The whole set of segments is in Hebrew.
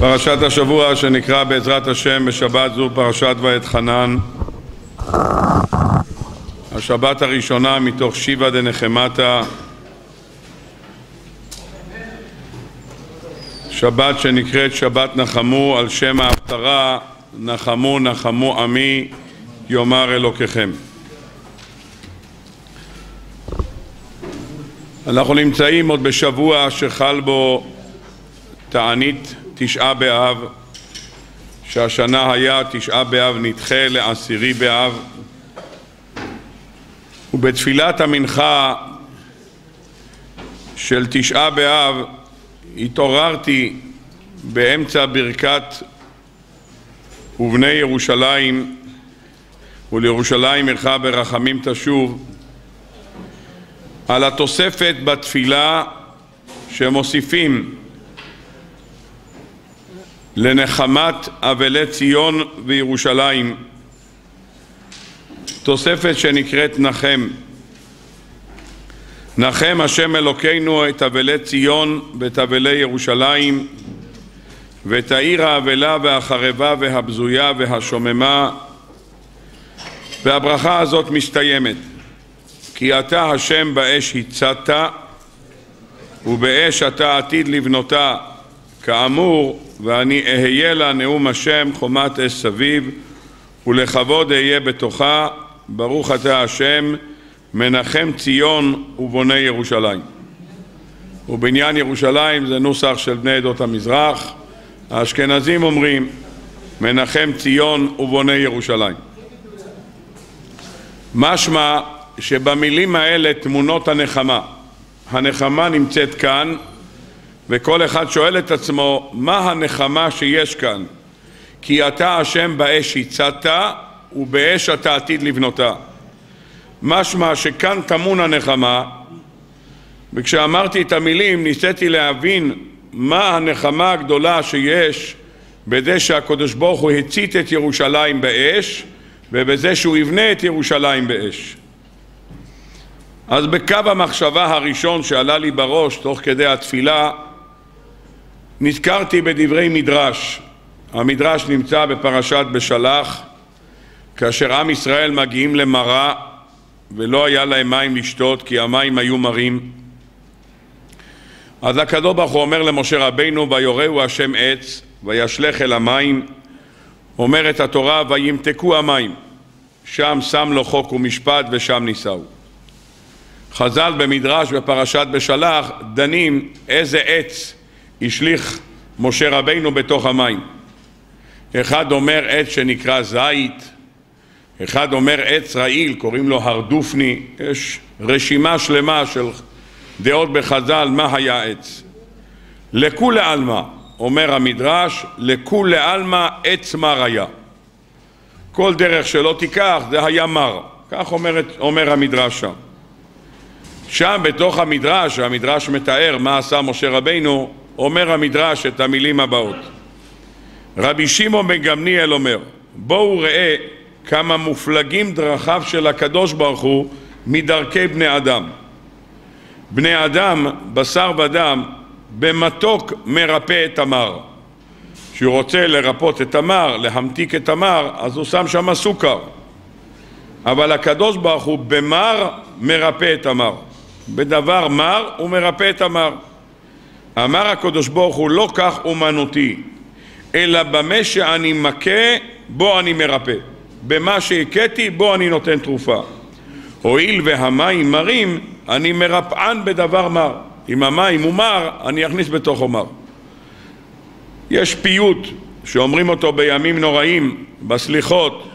פרשת השבוע שנקרא בעזרת השם בשבת זו פרשת ואת חנן. השבת הראשונה מתוך שיבא דנחמתה שבת שנקראת שבת נחמו על שם ההפטרה נחמו נחמו עמי יאמר אלוקיכם. אנחנו נמצאים עוד בשבוע שחל בו תענית תשעה באב שהשנה היה תשעה באב נדחה לעשירי באב. ובתפילת המנחה של תשעה באב התעוררתי באמצע ברכת ובני ירושלים ולירושלים עירך ברחמים תשוב על התוספת בתפילה שמוסיפים לנחמת אבלי ציון וירושלים. תוספת שנקראת נחם. נחם השם אלוקינו את אבלי ציון ואת אבלי ירושלים ואת העיר האבלה והחרבה והבזויה והשוממה. והברכה הזאת מסתיימת. כי אתה השם באש הצת ובאש אתה עתיד לבנותה. כאמור ואני אהיה לה נאום השם חומת אש סביב ולכבוד אהיה בתוכה ברוך אתה השם מנחם ציון ובוני ירושלים. ובניין ירושלים זה נוסח של בני עדות המזרח. האשכנזים אומרים מנחם ציון ובוני ירושלים. משמע שבמילים האלה תמונות הנחמה. הנחמה נמצאת כאן וכל אחד שואל את עצמו מה הנחמה שיש כאן? כי אתה השם באש הצת ובאש אתה עתיד לבנותה. משמע שכאן טמון הנחמה וכשאמרתי את המילים ניסיתי להבין מה הנחמה הגדולה שיש בזה שהקדוש ברוך הוא הצית את ירושלים באש ובזה שהוא יבנה את ירושלים באש. אז בקו המחשבה הראשון שעלה לי בראש תוך כדי התפילה נזכרתי בדברי מדרש. המדרש נמצא בפרשת בשלח כאשר עם ישראל מגיעים למרה ולא היה להם מים לשתות כי המים היו מרים. אז הקדוש ברוך הוא אומר למשה רבינו ויורהו השם עץ וישלך אל המים אומרת התורה וימתקו המים שם שם לו חוק ומשפט ושם נישאו. חז"ל במדרש בפרשת בשלח דנים איזה עץ השליך משה רבינו בתוך המים אחד אומר עץ שנקרא זית אחד אומר עץ רעיל, קוראים לו הרדופני, יש רשימה שלמה של דעות בחז"ל מה היה עץ. לכולי עלמא, אומר המדרש, לכולי עלמא עץ מר היה. כל דרך שלא תיקח זה היה מר, כך אומר, אומר המדרש שם. שם בתוך המדרש, המדרש מתאר מה עשה משה רבינו, אומר המדרש את המילים הבאות. רבי שמעון בן גמליאל אומר, בואו ראה כמה מופלגים דרכיו של הקדוש ברוך הוא מדרכי בני אדם. בני אדם, בשר ודם, במתוק מרפא את המר. כשהוא רוצה לרפות את המר, להמתיק את המר, אז הוא שם שם סוכר. אבל הקדוש ברוך הוא במר מרפא את המר. בדבר מר הוא מרפא את המר. אמר הקדוש ברוך הוא לא כך אומנותי, אלא במה שאני מכה, בו אני מרפא. במה שהכיתי, בו אני נותן תרופה. הואיל והמים מרים, אני מרפען בדבר מר. אם המים הוא מר, אני אכניס בתוכו מר. יש פיוט שאומרים אותו בימים נוראים, בסליחות,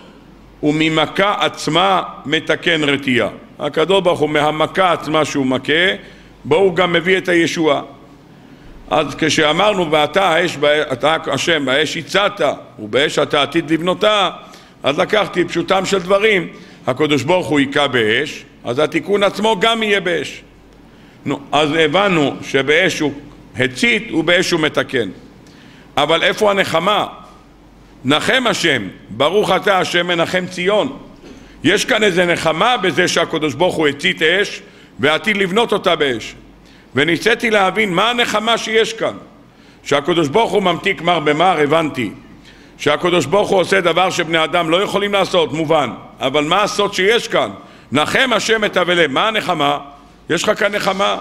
וממכה עצמה מתקן רתיעה. הקדוש ברוך הוא מהמכה עצמה שהוא מכה, בו הוא גם מביא את הישועה. אז כשאמרנו ואתה האש, אתה השם באש הצעת ובאש אתה עתיד לבנותה אז לקחתי פשוטם של דברים. הקדוש ברוך הוא היכה באש אז התיקון עצמו גם יהיה באש. נו, אז הבנו שבאש הוא הצית ובאש הוא מתקן. אבל איפה הנחמה? נחם השם, ברוך אתה השם מנחם ציון יש כאן איזה נחמה בזה שהקדוש ברוך הוא הצית אש ועתיד לבנות אותה באש וניסיתי להבין מה הנחמה שיש כאן שהקדוש ברוך הוא ממתיק מר במר, הבנתי. שהקדוש ברוך הוא עושה דבר שבני אדם לא יכולים לעשות, מובן. אבל מה הסוד שיש כאן? נחם השם את אבלם. מה הנחמה? יש לך כאן נחמה.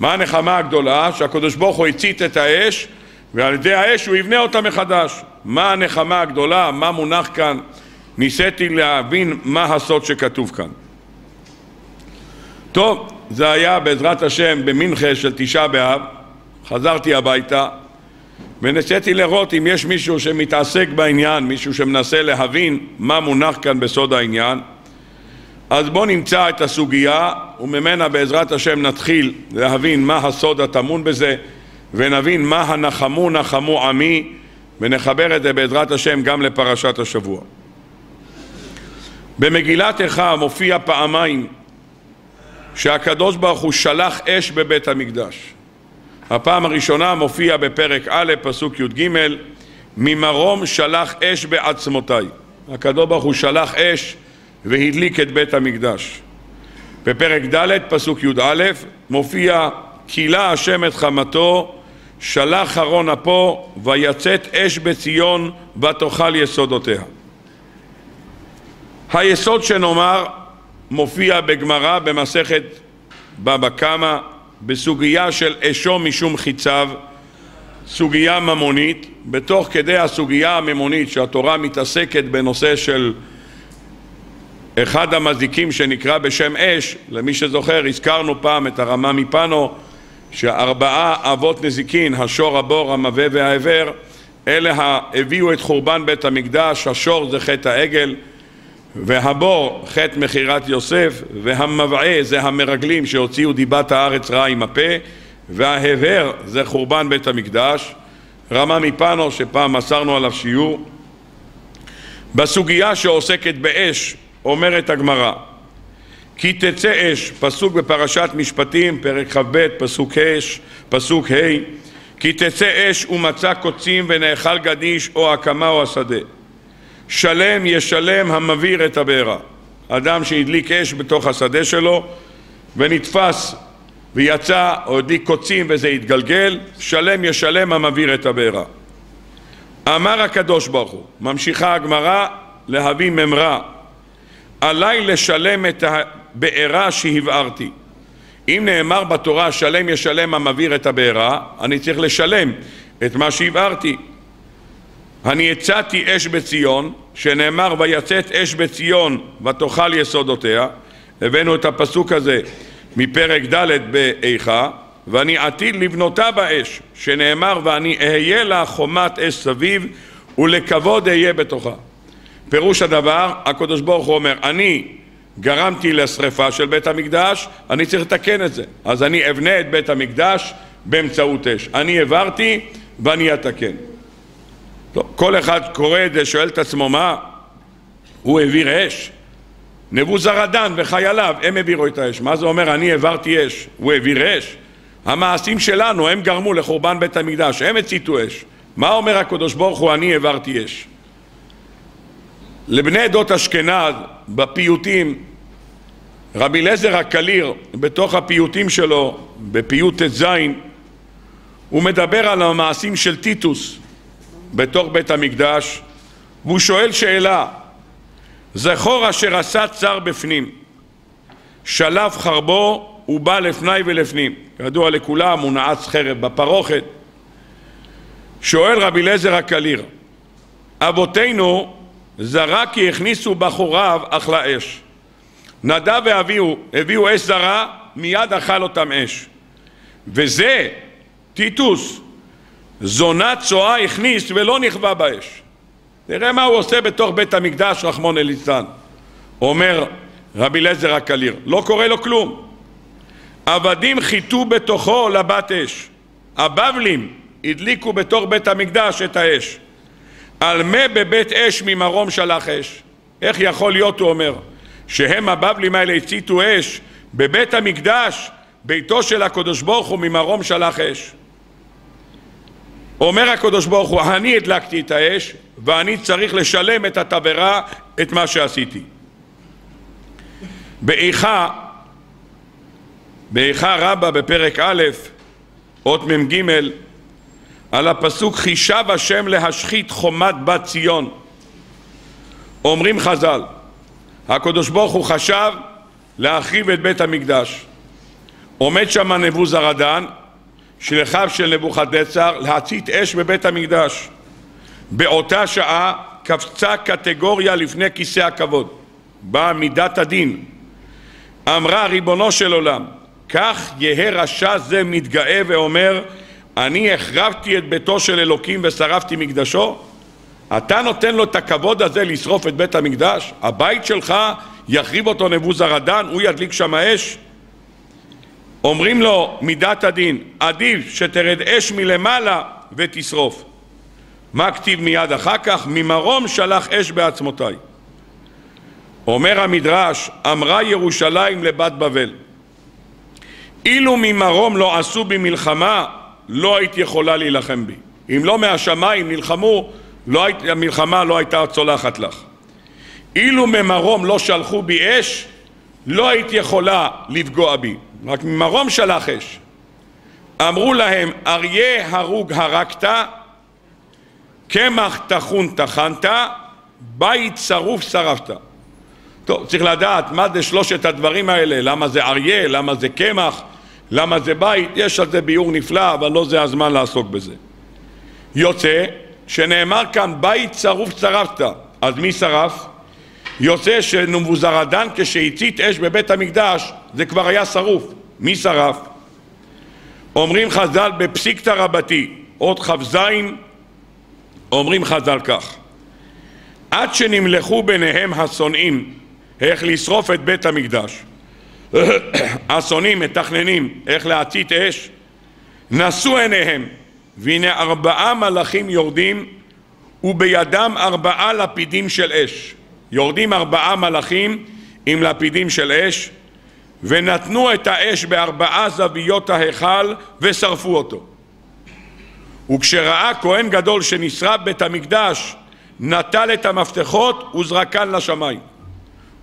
מה הנחמה הגדולה? שהקדוש ברוך הוא הצית את האש ועל ידי האש הוא יבנה אותה מחדש. מה הנחמה הגדולה? מה מונח כאן? ניסיתי להבין מה הסוד שכתוב כאן. טוב, זה היה בעזרת השם במנחה של תשעה באב, חזרתי הביתה וניסיתי לראות אם יש מישהו שמתעסק בעניין, מישהו שמנסה להבין מה מונח כאן בסוד העניין. אז בואו נמצא את הסוגיה וממנה בעזרת השם נתחיל להבין מה הסוד הטמון בזה ונבין מה הנחמו נחמו עמי ונחבר את זה בעזרת השם גם לפרשת השבוע. במגילת איכה מופיע פעמיים שהקדוש ברוך הוא שלח אש בבית המקדש. הפעם הראשונה מופיע בפרק א', פסוק י"ג, ממרום שלח אש בעצמותיי. הקדוש ברוך הוא שלח אש והדליק את בית המקדש. בפרק ד', פסוק י"א, מופיע כילה השם את חמתו, שלח חרון אפו, ויצאת אש בציון, ותאכל יסודותיה. היסוד שנאמר מופיע בגמרא במסכת בבא קמא בסוגיה של אשו משום חיציו, סוגיה ממונית, בתוך כדי הסוגיה הממונית שהתורה מתעסקת בנושא של אחד המזיקים שנקרא בשם אש, למי שזוכר הזכרנו פעם את הרמה מפנו שארבעה אבות נזיקין, השור, הבור, המבה והעבר אלה הביאו את חורבן בית המקדש, השור זה חטא העגל והבור חטא מכירת יוסף והמבעה זה המרגלים שהוציאו דיבת הארץ רע עם הפה וההבר זה חורבן בית המקדש. רמה מפנו שפעם מסרנו עליו שיעור. בסוגיה שעוסקת באש אומרת הגמרא כי תצא אש, פסוק בפרשת משפטים, פרק כ"ב, פסוק אש, פסוק ה' כי תצא אש ומצא קוצים ונאכל גדיש או הקמה או השדה שלם ישלם המבעיר את הבעירה. אדם שהדליק אש בתוך השדה שלו ונתפס ויצא או הדליק קוצים וזה התגלגל, שלם ישלם המבעיר את הבעירה. אמר הקדוש ברוך הוא, ממשיכה הגמרא להביא ממרה, עליי לשלם את הבעירה שהבערתי. אם נאמר בתורה שלם ישלם המבעיר את הבעירה, אני צריך לשלם את מה שהבערתי. אני הצעתי אש בציון, שנאמר ויצאת אש בציון ותאכל יסודותיה, הבאנו את הפסוק הזה מפרק ד' באיכה, ואני עתיד לבנותה באש, שנאמר ואני אהיה לה חומת אש סביב ולכבוד אהיה בתוכה. פירוש הדבר, הקדוש ברוך הוא אומר, אני גרמתי לשרפה של בית המקדש, אני צריך לתקן את זה. אז אני אבנה את בית המקדש באמצעות אש. אני העברתי ואני אתקן. לא, כל אחד קורא את זה, שואל את עצמו מה? הוא העביר אש? נבוזרדן וחייליו, הם העבירו את האש. מה זה אומר אני העברתי אש? הוא העביר אש? המעשים שלנו, הם גרמו לחורבן בית המקדש, הם הציתו אש. מה אומר הקדוש ברוך הוא אני העברתי אש? לבני עדות אשכנז בפיוטים רבי אליעזר הקליר בתוך הפיוטים שלו בפיוט ט"ז הוא מדבר על המעשים של טיטוס בתוך בית המקדש והוא שואל שאלה זכור אשר עשה צר בפנים שלף חרבו ובא לפני ולפנים. כידוע לכולם הוא נעץ חרב בפרוכת. שואל רבי אליעזר הקליר אבותינו זרה כי הכניסו בחוריו אכלה אש נדב ואביהו הביאו אש זרה מיד אכל אותם אש. וזה טיטוס זונה צואה הכניס ולא נכווה באש. נראה מה הוא עושה בתוך בית המקדש, רחמון אליצן. אומר רבי אליעזר הקליר, לא קורה לו כלום. עבדים חיטו בתוכו לבת אש. הבבלים הדליקו בתוך בית המקדש את האש. על מה בבית אש ממרום שלח אש? איך יכול להיות, הוא אומר, שהם הבבלים האלה הציתו אש בבית המקדש, ביתו של הקדוש ברוך הוא ממרום שלח אש? אומר הקדוש ברוך הוא, אני הדלקתי את האש ואני צריך לשלם את התבערה, את מה שעשיתי. באיכה, באיכה רבה בפרק א', אות מ"ג, על הפסוק חישב השם להשחית חומת בת ציון. אומרים חז"ל, הקדוש ברוך הוא חשב להחריב את בית המקדש. עומד שם נבוזרדן, שליחיו של נבוכדנצר, להצית אש בבית המקדש. באותה שעה קפצה קטגוריה לפני כיסא הכבוד, באה מידת הדין. אמרה ריבונו של עולם, כך יהא רשע זה מתגאה ואומר אני החרבתי את ביתו של אלוקים ושרפתי מקדשו? אתה נותן לו את הכבוד הזה לשרוף את בית המקדש? הבית שלך יחריב אותו נבוזרדן, הוא ידליק שם אש? אומרים לו מידת הדין, עדיף שתרד אש מלמעלה ותשרוף. מה כתיב מיד אחר כך? ממרום שלח אש בעצמותיי. אומר המדרש, אמרה ירושלים לבת בבל, אילו ממרום לא עשו בי מלחמה, לא היית יכולה להילחם בי. אם לא מהשמיים נלחמו, לא היית, המלחמה לא הייתה צולחת לך. אילו ממרום לא שלחו בי אש, לא היית יכולה לפגוע בי. רק ממרום שלח אש. אמרו להם, אריה הרוג הרגת, קמח טחון טחנת, בית שרוף שרפת. טוב, צריך לדעת מה זה שלושת הדברים האלה, למה זה אריה, למה זה קמח, למה זה בית, יש על זה ביאור נפלא, אבל לא זה הזמן לעסוק בזה. יוצא שנאמר כאן בית שרוף שרפת, אז מי שרף? יוצא שנבוזרדן כשהצית אש בבית המקדש זה כבר היה שרוף, מי שרף? אומרים חז"ל בפסיקתא רבתי, עוד כ"ז, אומרים חז"ל כך: עד שנמלכו ביניהם השונאים איך לשרוף את בית המקדש, השונאים מתכננים איך להצית אש, נשאו עיניהם והנה ארבעה מלאכים יורדים ובידם ארבעה לפידים של אש. יורדים ארבעה מלאכים עם לפידים של אש ונתנו את האש בארבעה זוויות ההיכל ושרפו אותו. וכשראה כהן גדול שנשרף בית המקדש נטל את המפתחות וזרקן לשמיים.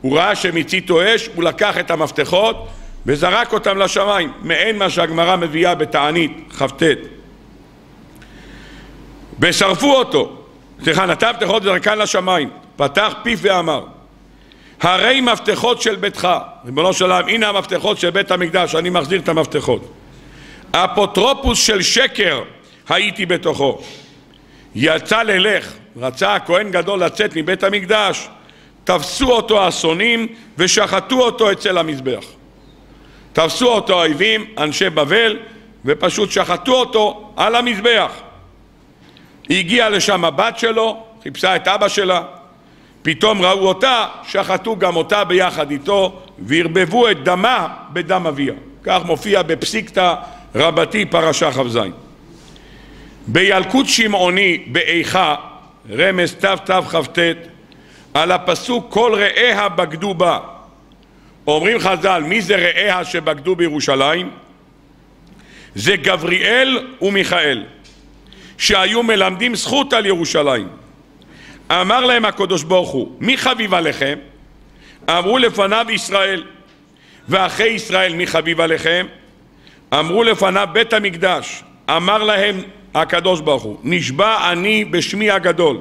הוא ראה שהם הציתו אש, הוא לקח את המפתחות וזרק אותם לשמיים, מעין מה שהגמרא מביאה בתענית, כ"ט. ושרפו אותו, סליחה, נתן מפתחות וזרקן לשמיים, פתח פיו ואמר, הרי מפתחות של ביתך, ריבונו של עולם, הנה המפתחות של בית המקדש, אני מחזיר את המפתחות. אפוטרופוס של שקר הייתי בתוכו. יצא ללך, רצה הכהן גדול לצאת מבית המקדש, תפסו אותו האסונים ושחטו אותו אצל המזבח. תפסו אותו האויבים, אנשי בבל, ופשוט שחטו אותו על המזבח. הגיעה לשם הבת שלו, חיפשה את אבא שלה, פתאום ראו אותה, שחטו גם אותה ביחד איתו, וערבבו את דמה בדם אביה. כך מופיע בפסיקתא רבתי פרשה כ"ז. בילקוט שמעוני באיכה, רמז תתכ"ט, על הפסוק כל רעיה בגדו בה. אומרים חז"ל, מי זה רעיה שבגדו בירושלים? זה גבריאל ומיכאל, שהיו מלמדים זכות על ירושלים. אמר להם הקדוש ברוך הוא, מי חביב עליכם? אמרו לפניו ישראל. ואחרי ישראל מי חביב עליכם? אמרו לפניו בית המקדש. אמר להם הקדוש ברוך הוא, נשבע אני בשמי הגדול,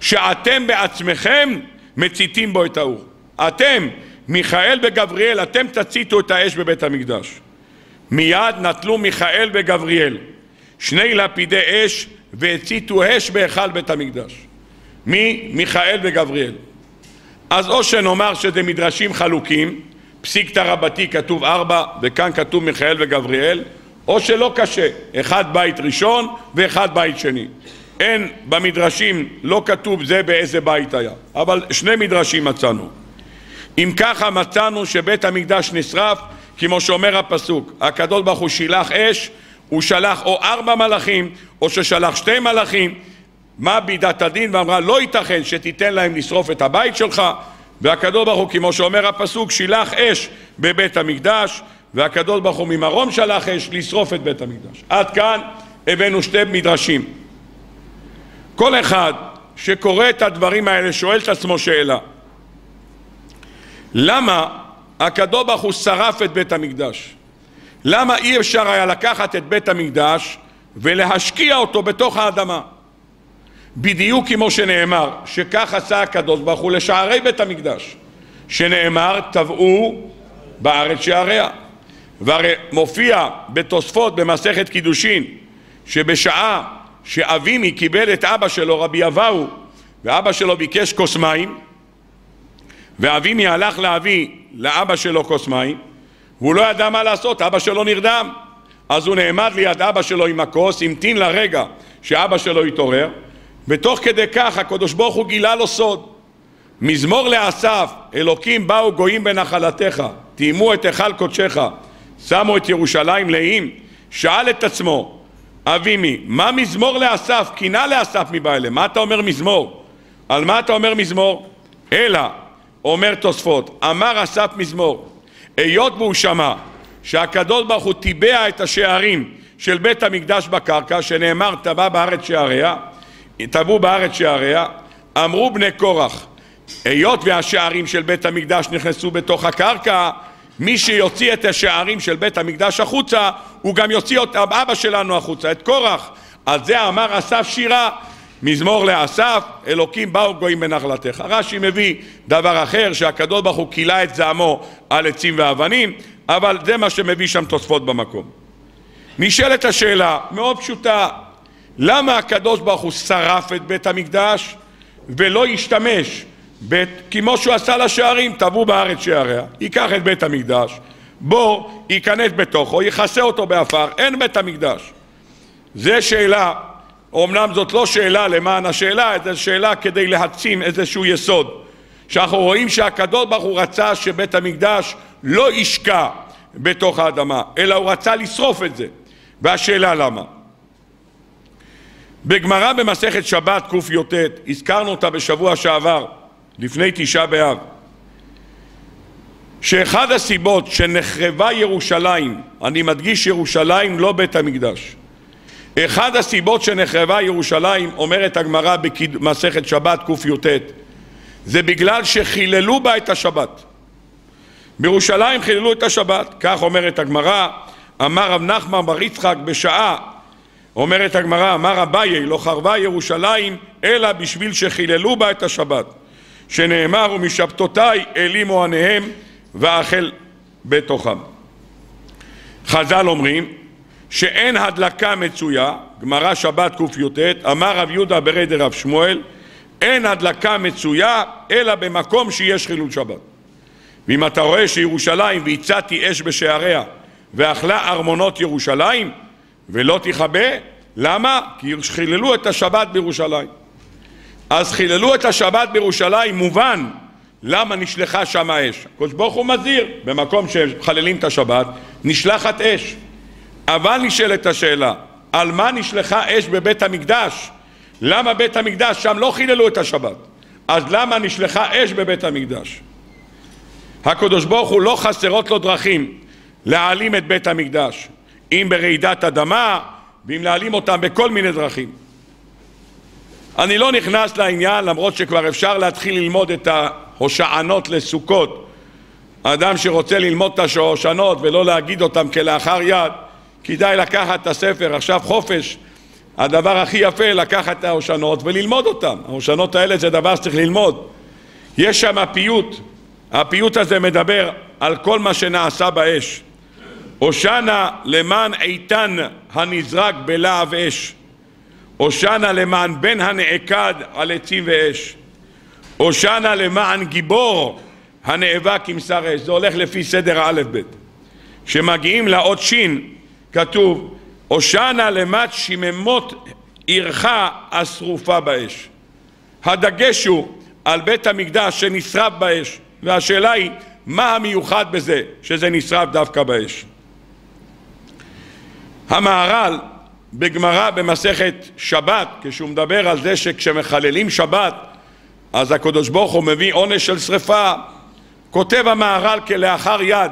שאתם בעצמכם מציתים בו את האור. אתם, מיכאל וגבריאל, אתם תציתו את האש בבית המקדש. מיד נטלו מיכאל וגבריאל שני לפידי אש והציתו אש בהיכל בית המקדש. מי? מיכאל וגבריאל. אז או שנאמר שזה מדרשים חלוקים, פסיקתא רבתי כתוב ארבע וכאן כתוב מיכאל וגבריאל, או שלא קשה, אחד בית ראשון ואחד בית שני. אין במדרשים, לא כתוב זה באיזה בית היה, אבל שני מדרשים מצאנו. אם ככה מצאנו שבית המקדש נשרף, כמו שאומר הפסוק, הקדוש ברוך הוא שילח אש, הוא שלח או ארבע מלאכים, או ששלח שתי מלאכים, מה בידת הדין? ואמרה לא ייתכן שתיתן להם לשרוף את הבית שלך, והקדוש ברוך הוא, כמו שאומר הפסוק, שילח אש בבית המקדש, והקדוש ברוך הוא ממרום שלח אש לשרוף את בית המקדש. עד כאן הבאנו שתי מדרשים. כל אחד שקורא את הדברים האלה שואל את עצמו שאלה למה הקדוש ברוך הוא שרף את בית המקדש? למה אי אפשר היה לקחת את בית המקדש ולהשקיע אותו בתוך האדמה. בדיוק כמו שנאמר, שכך עשה הקדוש ברוך הוא לשערי בית המקדש, שנאמר, טבעו בארץ שעריה. והרי מופיע בתוספות במסכת קידושין, שבשעה שאבימי קיבל את אבא שלו, רבי אבאו, ואבא שלו ביקש כוס מים, ואבימי הלך להביא לאבא שלו כוס מים, והוא לא ידע מה לעשות, אבא שלו נרדם. אז הוא נעמד ליד אבא שלו עם הכוס, המתין לרגע שאבא שלו יתעורר, ותוך כדי כך הקדוש ברוך הוא גילה לו סוד. מזמור לאסף, אלוקים באו גויים בנחלתך, טעימו את היכל קודשך, שמו את ירושלים לאים, שאל את עצמו, אבימי, מה מזמור לאסף? קינה לאסף מבא אליהם, מה אתה אומר מזמור? על מה אתה אומר מזמור? אלא, אומר תוספות, אמר אסף מזמור, היות והוא שמע שהקדוש ברוך הוא טיבע את השערים של בית המקדש בקרקע, שנאמר טבע בארץ שעריה, טבעו בארץ שעריה, אמרו בני קורח, היות והשערים של בית המקדש נכנסו בתוך הקרקע, מי שיוציא את השערים של בית המקדש החוצה, הוא גם יוציא את אבא שלנו החוצה, את קורח. על זה אמר אסף שירה, מזמור לאסף, אלוקים באו גויים בנחלתך. רש"י מביא דבר אחר, שהקדוש ברוך הוא כילה את זעמו על עצים ואבנים, אבל זה מה שמביא שם תוספות במקום. נשאלת השאלה, מאוד פשוטה, למה הקדוש ברוך הוא שרף את בית המקדש ולא ישתמש בית, כמו שהוא עשה לשערים, טבעו בארץ שעריה, ייקח את בית המקדש, בוא ייכנס בתוכו, יכסה אותו באפר, אין בית המקדש. זה שאלה, אמנם זאת לא שאלה למען השאלה, זו שאלה כדי להעצים איזשהו יסוד. שאנחנו רואים שהקדוש ברוך הוא רצה שבית המקדש לא ישקע בתוך האדמה, אלא הוא רצה לשרוף את זה. והשאלה למה? בגמרא במסכת שבת קי"ט, הזכרנו אותה בשבוע שעבר, לפני תשעה באב, שאחד הסיבות שנחרבה ירושלים, אני מדגיש ירושלים לא בית המקדש, אחד הסיבות שנחרבה ירושלים, אומרת הגמרא במסכת שבת קי"ט, זה בגלל שחיללו בה את השבת. בירושלים חיללו את השבת, כך אומרת הגמרא, אמר רב נחמן בר יצחק בשעה, אומרת הגמרא, אמר אביי, לא חרבה ירושלים אלא בשביל שחיללו בה את השבת, שנאמר ומשבתותיי אלימו עניהם ואכל בתוכם. חז"ל אומרים שאין הדלקה מצויה, גמרא שבת קי"ט, אמר רב יהודה ברי דרב שמואל, אין הדלקה מצויה אלא במקום שיש חילול שבת. ואם אתה רואה שירושלים והצעתי אש בשעריה ואכלה ארמונות ירושלים ולא תכבה, למה? כי חיללו את השבת בירושלים. אז חיללו את השבת בירושלים, מובן למה נשלחה שם האש. הקדוש ברוך הוא מזהיר, במקום שמחללים את השבת, נשלחת אש. אבל נשאלת השאלה, על מה נשלחה אש בבית המקדש? למה בית המקדש, שם לא חיללו את השבת, אז למה נשלחה אש בבית המקדש? הקדוש ברוך הוא לא חסרות לו דרכים להעלים את בית המקדש, אם ברעידת אדמה ואם להעלים אותם בכל מיני דרכים. אני לא נכנס לעניין למרות שכבר אפשר להתחיל ללמוד את ההושענות לסוכות. אדם שרוצה ללמוד את ההושענות ולא להגיד אותם כלאחר יד, כדאי לקחת את הספר, עכשיו חופש, הדבר הכי יפה לקחת את ההושענות וללמוד אותן. ההושענות האלה זה דבר שצריך ללמוד. יש שם פיוט, הפיוט הזה מדבר על כל מה שנעשה באש. הושענה למען איתן הנזרק בלהב אש. הושענה למען בן הנעקד על עצים ואש. הושענה למען גיבור הנאבק עם שר אש. זה הולך לפי סדר האלף-בית. כשמגיעים לאות שין כתוב הושענה למט שיממות עירך השרופה באש. הדגש הוא על בית המקדש שנשרף באש, והשאלה היא מה המיוחד בזה שזה נשרף דווקא באש. המהר"ל בגמרא במסכת שבת, כשהוא מדבר על זה שכשמחללים שבת אז הקדוש ברוך הוא מביא עונש של שרפה, כותב המהר"ל כלאחר יד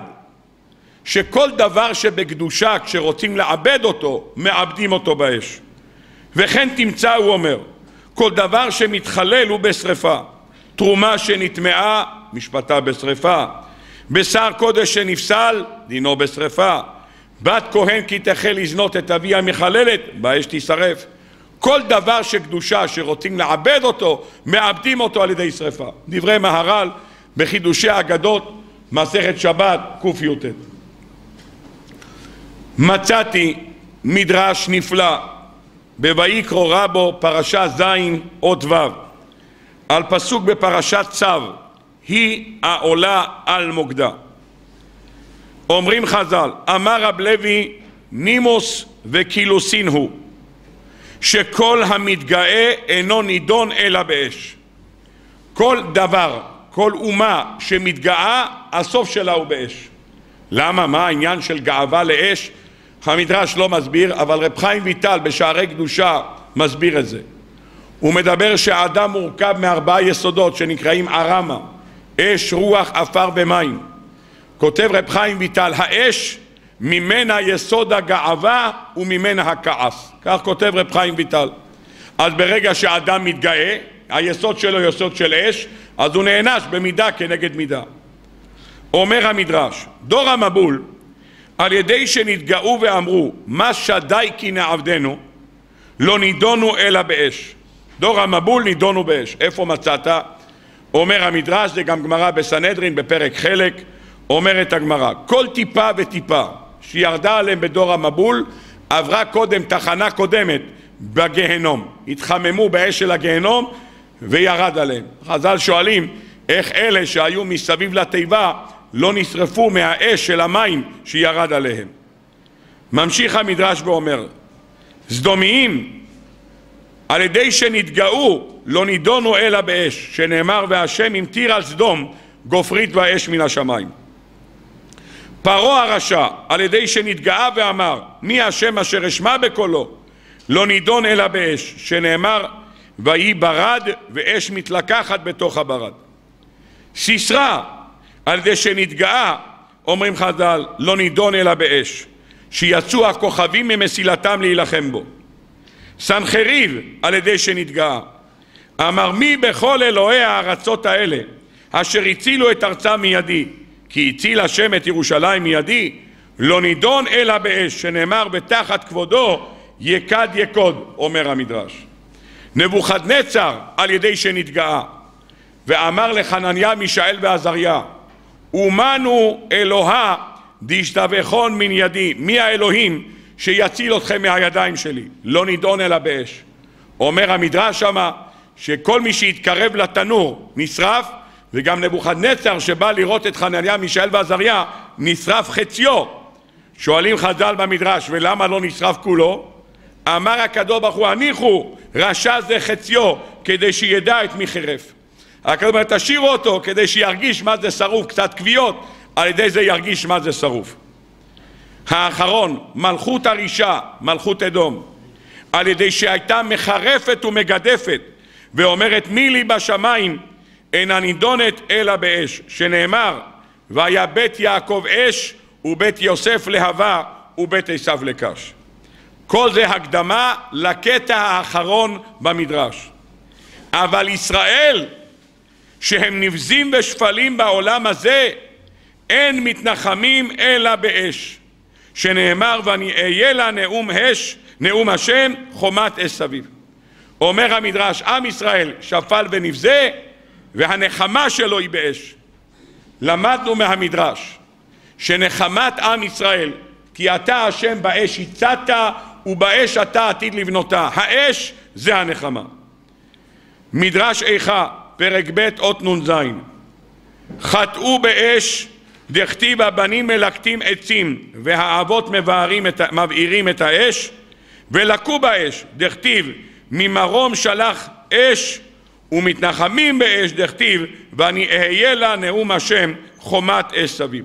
שכל דבר שבקדושה כשרוצים לעבד אותו, מעבדים אותו באש. וכן תמצא, הוא אומר, כל דבר שמתחלל הוא בשרפה. תרומה שנטמעה, משפטה בשרפה. בשר קודש שנפסל, דינו בשרפה. בת כהן כי תחל לזנות את אביה מחללת, באש תישרף. כל דבר שקדושה שרוצים לעבד אותו, מאבדים אותו על ידי שרפה. דברי מהר"ל בחידושי אגדות, מסכת שבת, קי"ט. מצאתי מדרש נפלא בויקרו רבו, פרשה ז' אות ו', על פסוק בפרשת צו, היא העולה על מוקדה. אומרים חז"ל, אמר רב לוי נימוס וקילוסין הוא, שכל המתגאה אינו נידון אלא באש. כל דבר, כל אומה שמתגאה, הסוף שלה הוא באש. למה? מה העניין של גאווה לאש? המדרש לא מסביר, אבל רב חיים ויטל בשערי קדושה מסביר את זה. הוא מדבר שהאדם מורכב מארבעה יסודות שנקראים ארמה, אש, רוח, עפר ומים. כותב רב חיים ויטל, האש ממנה יסוד הגאווה וממנה הכעס. כך כותב רב חיים ויטל. אז ברגע שאדם מתגאה, היסוד שלו יסוד של אש, אז הוא נענש במידה כנגד מידה. אומר המדרש, דור המבול, על ידי שנתגאו ואמרו, מה שדי כי נעבדנו, לא נידונו אלא באש. דור המבול נידונו באש. איפה מצאת? אומר המדרש, זה גם גמרא בסנהדרין בפרק חלק, אומרת הגמרא, כל טיפה וטיפה שירדה עליהם בדור המבול, עברה קודם תחנה קודמת בגיהנום. התחממו באש של הגיהנום וירד עליהם. חז"ל שואלים איך אלה שהיו מסביב לתיבה לא נשרפו מהאש של המים שירד עליהם. ממשיך המדרש ואומר, סדומיים על ידי שנתגאו לא נידונו אלא באש, שנאמר והשם המטיר על סדום גופרית והאש מן השמיים. פרעה הרשע על ידי שנתגאה ואמר מי השם אשר אשמע בקולו לא נידון אלא באש, שנאמר ויהי ברד ואש מתלקחת בתוך הברד. סיסרא על ידי שנתגאה, אומרים חז"ל, לא נידון אלא באש, שיצאו הכוכבים ממסילתם להילחם בו. סנחריב על ידי שנתגאה, אמר מי בכל אלוהי הארצות האלה אשר הצילו את ארצם מידי, כי הציל השם את ירושלים מידי, לא נידון אלא באש, שנאמר ותחת כבודו יקד יקוד, אומר המדרש. נבוכדנצר על ידי שנתגאה, ואמר לחנניה, מישאל ועזריה, אומנו אלוהה דשתבכון מן ידי, מי האלוהים שיציל אתכם מהידיים שלי? לא נידון אלא באש. אומר המדרש שמה שכל מי שיתקרב לתנור נשרף וגם נבוכדנצר שבא לראות את חנניה, מישאל ועזריה נשרף חציו. שואלים חז"ל במדרש ולמה לא נשרף כולו? אמר הקדוש ברוך הוא הניחו רשע זה חציו כדי שידע את מי חירף הקדוש ברוך הוא תשאירו אותו כדי שירגיש מה זה שרוף, קצת כוויות, על ידי זה ירגיש מה זה שרוף. האחרון, מלכות הרישה, מלכות אדום, על ידי שהייתה מחרפת ומגדפת ואומרת מי לי בשמיים אינה נידונת אלא באש, שנאמר והיה בית יעקב אש ובית יוסף להבה ובית עשיו לקש. כל זה הקדמה לקטע האחרון במדרש. אבל ישראל שהם נבזים ושפלים בעולם הזה, אין מתנחמים אלא באש, שנאמר ואני אהיה לה נאום אש, נאום השם, חומת אש סביב. אומר המדרש, עם ישראל שפל ונבזה, והנחמה שלו היא באש. למדנו מהמדרש שנחמת עם ישראל, כי אתה השם באש הצעת ובאש אתה עתיד לבנותה. האש זה הנחמה. מדרש איכה פרק ב' אות נ"ז חטאו באש דכתיב הבנים מלקטים עצים והאבות את, מבעירים את האש ולקו באש דכתיב ממרום שלח אש ומתנחמים באש דכתיב ואני אהיה לה נאום השם חומת אש סביב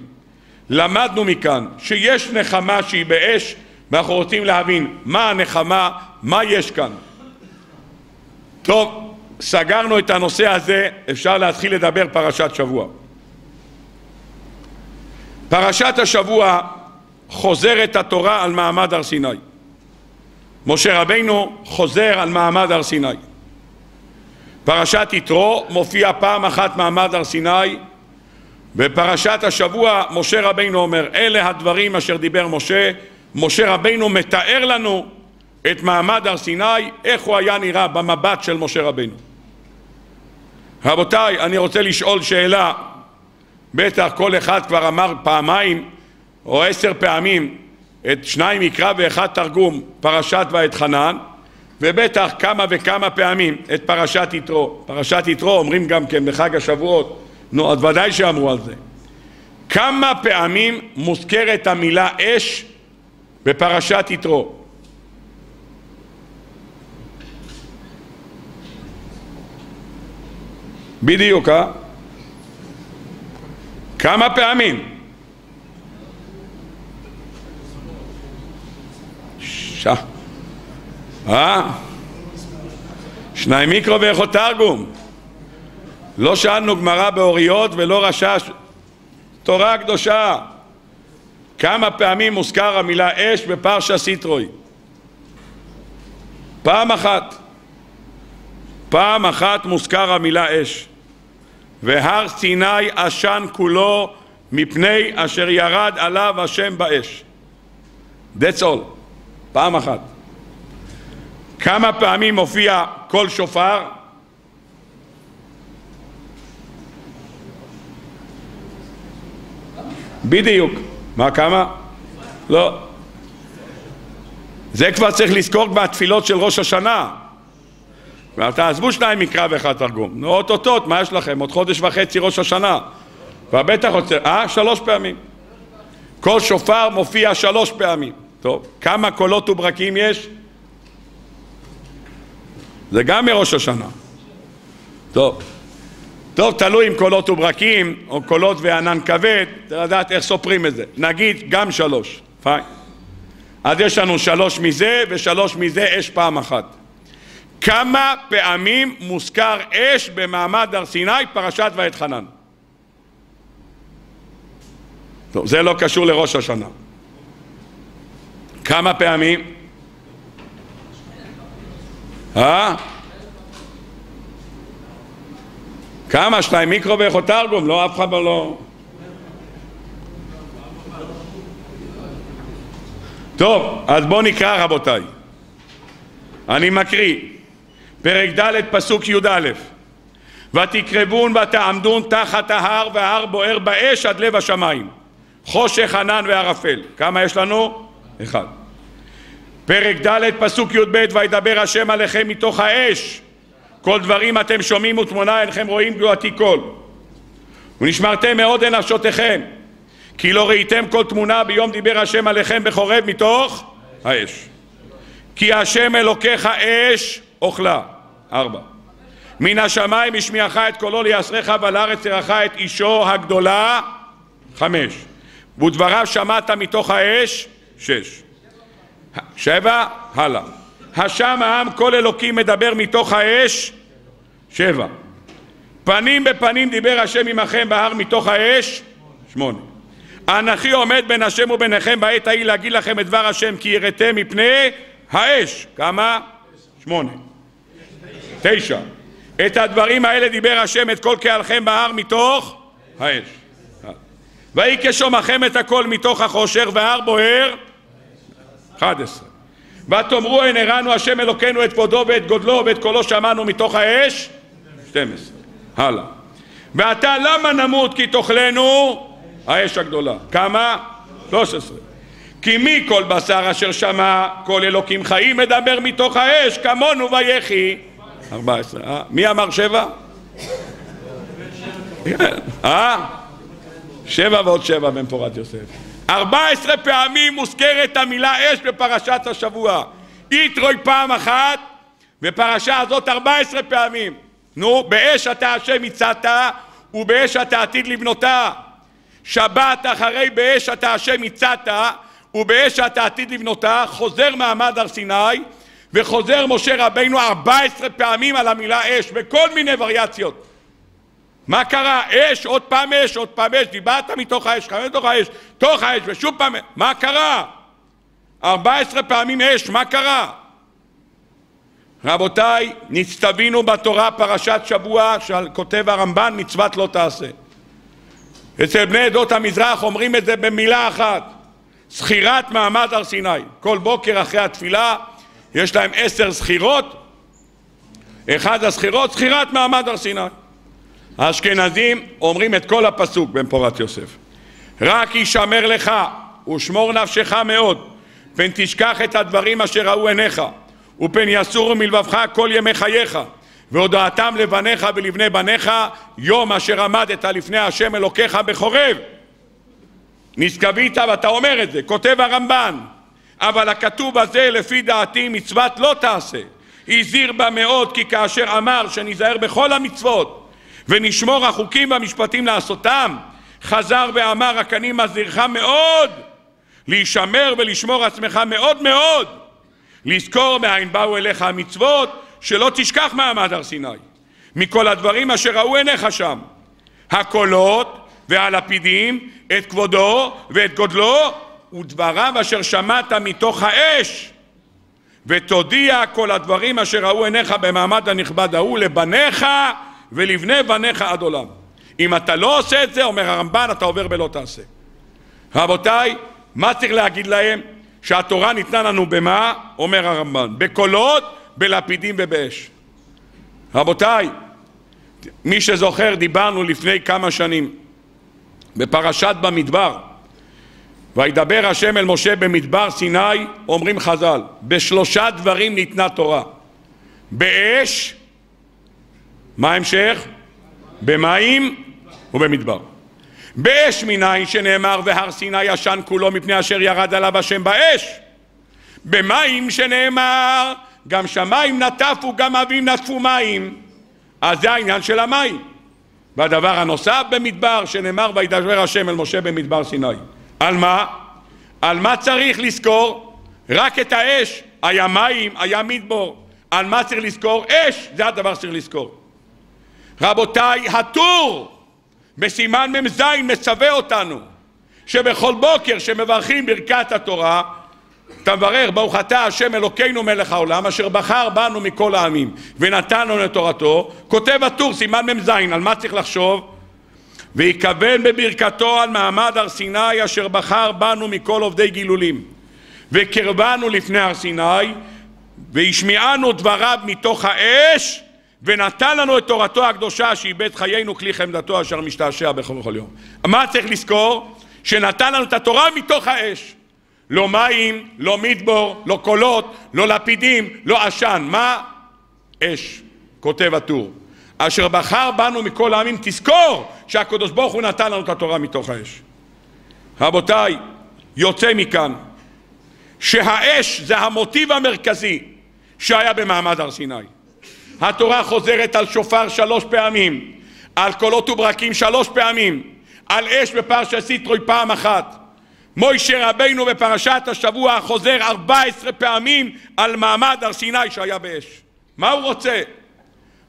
למדנו מכאן שיש נחמה שהיא באש ואנחנו רוצים להבין מה הנחמה, מה יש כאן טוב סגרנו את הנושא הזה, אפשר להתחיל לדבר פרשת שבוע. פרשת השבוע חוזרת התורה על מעמד הר סיני. משה רבינו חוזר על מעמד הר סיני. פרשת יתרו מופיע פעם אחת מעמד הר סיני. בפרשת השבוע משה רבינו אומר, אלה הדברים אשר דיבר משה, משה רבינו מתאר לנו את מעמד הר סיני, איך הוא היה נראה במבט של משה רבינו. רבותיי, אני רוצה לשאול שאלה, בטח כל אחד כבר אמר פעמיים או עשר פעמים את שניים מקרא ואחד תרגום פרשת ואתחנן ובטח כמה וכמה פעמים את פרשת יתרו. פרשת יתרו אומרים גם כן בחג השבועות, נו אז ודאי שאמרו על זה. כמה פעמים מוזכרת המילה אש בפרשת יתרו? בדיוק, אה? כמה פעמים? ש... אה? שניים מיקרו ואיכו תרגום. לא שאלנו גמרא באוריות ולא רשש. תורה קדושה. כמה פעמים מוזכר המילה אש בפרשה סיטרוי? פעם אחת. פעם אחת מוזכר המילה אש. והר סיני עשן כולו מפני אשר ירד עליו השם באש. That's all. פעם אחת. כמה פעמים מופיע קול שופר? בדיוק. מה כמה? לא. זה כבר צריך לזכור מהתפילות של ראש השנה. תעזבו שניים מקרא ואחד תרגום. נו, אוטוטוט, מה יש לכם? עוד חודש וחצי ראש השנה. והבטח רוצה... אה? שלוש פעמים. כל שופר מופיע שלוש פעמים. טוב, כמה קולות וברקים יש? זה גם מראש השנה. טוב. טוב, תלוי אם קולות וברקים או קולות וענן כבד, לדעת איך סופרים את זה. נגיד גם שלוש, פיין. אז יש לנו שלוש מזה ושלוש מזה אש פעם אחת. כמה פעמים מוזכר אש במעמד הר סיני, פרשת ואתחנן? טוב, זה לא קשור לראש השנה. כמה פעמים? אה? כמה? שניים מיקרו ואיכו תרגום? לא, אף אחד לא... טוב, אז בואו נקרא רבותיי. אני מקריא. פרק ד' פסוק י"א ותקרבון ותעמדון תחת ההר וההר בוער באש עד לב השמיים חושך ענן וערפל כמה יש לנו? אחד פרק ד' פסוק י"ב וידבר השם עליכם מתוך האש כל דברים אתם שומעים ותמונה אינכם רואים גלועתי כל ונשמרתם מאוד לנפשותיכם כי לא ראיתם כל תמונה ביום דיבר השם עליכם בחורב מתוך האש כי השם אלוקיך אש אוכלה. ארבע. מן השמיים השמיעך את קולו ליעשרך ועל הארץ את אישו הגדולה. חמש. ודבריו שמעת מתוך האש. שש. שבע. הלאה. השם העם כל אלוקים מדבר מתוך האש. שבע. פנים בפנים דיבר השם עמכם בהר מתוך האש. שמונה. אנכי עומד בין השם וביניכם בעת ההיא להגיד לכם את דבר השם כי יראתם מפני האש. כמה? שמונה. תשע. את הדברים האלה דיבר השם את כל קהלכם בהר מתוך האש. ויהי כשומכם את הכל מתוך החושר וההר בוער. אחד עשרה. ותאמרו אין הראנו השם אלוקינו את כבודו ואת גודלו ואת קולו שמענו מתוך האש. שתים עשרה. הלאה. ועתה למה נמות כי תאכלנו האש הגדולה. כמה? שלוש עשרה. כי מי כל בשר אשר שמע כל אלוקים חיים מדבר מתוך האש כמונו ויחי ארבע עשרה אה? מי אמר שבע? אה? שבע ועוד שבע במפורת יוסף ארבע עשרה פעמים מוזכרת המילה אש בפרשת השבוע. יתרוי פעם אחת בפרשה הזאת ארבע עשרה פעמים. נו באש אתה השם הצעת ובאש אתה עתיד לבנותה. שבת אחרי באש אתה השם הצעת ובאש אתה עתיד לבנותה, חוזר מעמד הר סיני וחוזר משה רבינו ארבע עשרה פעמים על המילה אש בכל מיני וריאציות. מה קרה? אש, עוד פעם אש, עוד פעם אש, דיברת מתוך האש, חמש מתוך האש, תוך האש, ושוב פעם, מה קרה? ארבע עשרה פעמים אש, מה קרה? רבותיי, נצטווינו בתורה פרשת שבוע שכותב הרמב"ן מצוות לא תעשה. אצל בני עדות המזרח אומרים את זה במילה אחת, זכירת מעמד הר סיני. כל בוקר אחרי התפילה יש להם עשר זכירות, אחד הזכירות, זכירת מעמד הר סיני. האשכנזים אומרים את כל הפסוק במפורת יוסף. רק ישמר לך ושמור נפשך מאוד, פן תשכח את הדברים אשר ראו עיניך, ופן יסורו מלבבך כל ימי חייך, והודעתם לבניך ולבני בניך, יום אשר עמדת לפני השם אלוקיך בחורב. נשגבית ואתה אומר את זה, כותב הרמב"ן, אבל הכתוב הזה לפי דעתי מצוות לא תעשה. הזהיר בה מאוד כי כאשר אמר שניזהר בכל המצוות ונשמור החוקים והמשפטים לעשותם, חזר ואמר אני מזהירך מאוד להישמר ולשמור עצמך מאוד מאוד. לזכור מאין באו אליך המצוות שלא תשכח מעמד הר סיני. מכל הדברים אשר ראו עיניך שם. הקולות והלפידים את כבודו ואת גודלו ודבריו אשר שמעת מתוך האש. ותודיע כל הדברים אשר ראו עיניך במעמד הנכבד ההוא לבניך ולבני בניך עד עולם אם אתה לא עושה את זה, אומר הרמב"ן, אתה עובר בלא תעשה. רבותיי, מה צריך להגיד להם? שהתורה ניתנה לנו במה? אומר הרמב"ן, בקולות, בלפידים ובאש. רבותיי, מי שזוכר, דיברנו לפני כמה שנים בפרשת במדבר וידבר השם אל משה במדבר סיני, אומרים חז"ל, בשלושה דברים ניתנה תורה. באש, מה ההמשך? במים ובמדבר. באש מניין שנאמר והר סיני ישן כולו מפני אשר ירד עליו השם באש. במים שנאמר גם שמיים נטפו גם אבים נטפו מים. אז זה העניין של המים. והדבר הנוסף במדבר שנאמר וידבר השם אל משה במדבר סיני. על מה? על מה צריך לזכור? רק את האש. היה מים, היה מדבור. על מה צריך לזכור? אש, זה הדבר שצריך לזכור. רבותיי, הטור בסימן מ"ז מצווה אותנו שבכל בוקר שמברכים ברכת התורה אתה מברך ברוך אתה השם אלוקינו מלך העולם אשר בחר בנו מכל העמים ונתן לנו את תורתו כותב הטור סימן מ"ז על מה צריך לחשוב? ויכוון בברכתו על מעמד הר סיני אשר בחר בנו מכל עובדי גילולים וקרבנו לפני הר סיני והשמיענו דבריו מתוך האש ונתן לנו את תורתו הקדושה שאיבד חיינו כלי חמדתו אשר משתעשע בכל יום. מה צריך לזכור? שנתן לנו את התורה מתוך האש. לא מים, לא מדבור, לא קולות, לא לפידים, לא עשן. מה? אש, כותב הטור. אשר בחר בנו מכל העמים, תזכור שהקדוש ברוך הוא נתן לנו את התורה מתוך האש. רבותיי, יוצא מכאן שהאש זה המוטיב המרכזי שהיה במעמד הר סיני. התורה חוזרת על שופר שלוש פעמים, על קולות וברקים שלוש פעמים, על אש בפרשת סיטרוי פעם אחת. מוישה רבינו בפרשת השבוע חוזר ארבע עשרה פעמים על מעמד הר סיני שהיה באש. מה הוא רוצה?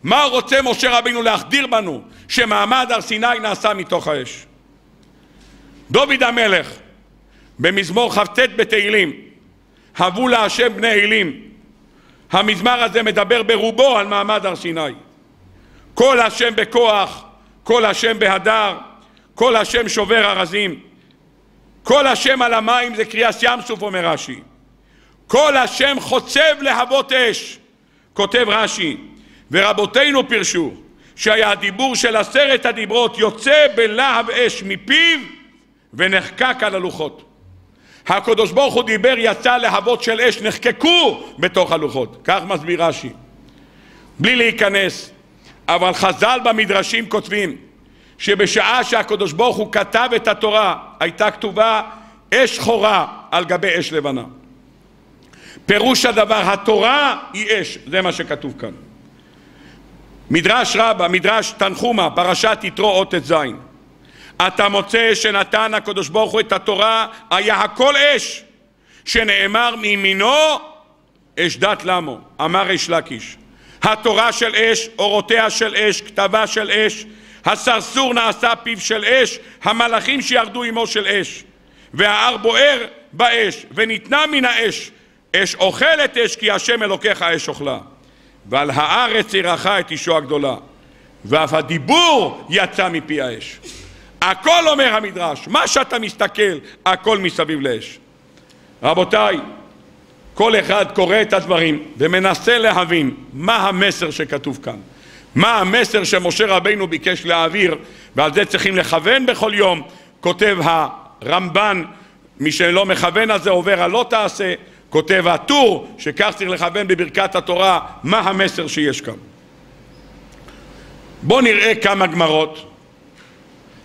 מה רוצה משה רבינו להחדיר בנו? שמעמד הר סיני נעשה מתוך האש. דוד המלך במזמור כ"ט בתהילים הבו להשם בני אלים המזמר הזה מדבר ברובו על מעמד הר סיני. כל השם בכוח, כל השם בהדר, כל השם שובר ארזים. כל השם על המים זה קריאס ים סוף אומר רש"י. כל השם חוצב להבות אש, כותב רש"י, ורבותינו פירשו שהיה הדיבור של עשרת הדיברות יוצא בלהב אש מפיו ונחקק על הלוחות. הקדוש ברוך הוא דיבר יצא להבות של אש נחקקו בתוך הלוחות. כך מסביר רש"י. בלי להיכנס אבל חז"ל במדרשים כותבים שבשעה שהקדוש ברוך הוא כתב את התורה הייתה כתובה אש שחורה על גבי אש לבנה. פירוש הדבר התורה היא אש זה מה שכתוב כאן. מדרש רבה מדרש תנחומה פרשת יתרו אות ט"ז אתה מוצא שנתן הקדוש ברוך הוא את התורה, היה הכל אש, שנאמר מימינו אש דת למו, אמר אש לקיש. התורה של אש, אורותיה של אש, כתבה של אש, הסרסור נעשה פיו של אש, המלאכים שירדו עמו של אש. וההר בוער באש, וניתנה מן האש. אש אוכלת אש, כי השם אלוקיך אש אוכלה. ועל הארץ ירחה את אישו הגדולה. ואף הדיבור יצא מפי האש. הכל אומר המדרש, מה שאתה מסתכל, הכל מסביב לאש. רבותיי, כל אחד קורא את הדברים ומנסה להבין מה המסר שכתוב כאן. מה המסר שמשה רבינו ביקש להעביר, ועל זה צריכים לכוון בכל יום, כותב הרמב"ן, מי שלא מכוון על זה עובר על לא תעשה, כותב הטור, שכך צריך לכוון בברכת התורה, מה המסר שיש כאן. בואו נראה כמה גמרות.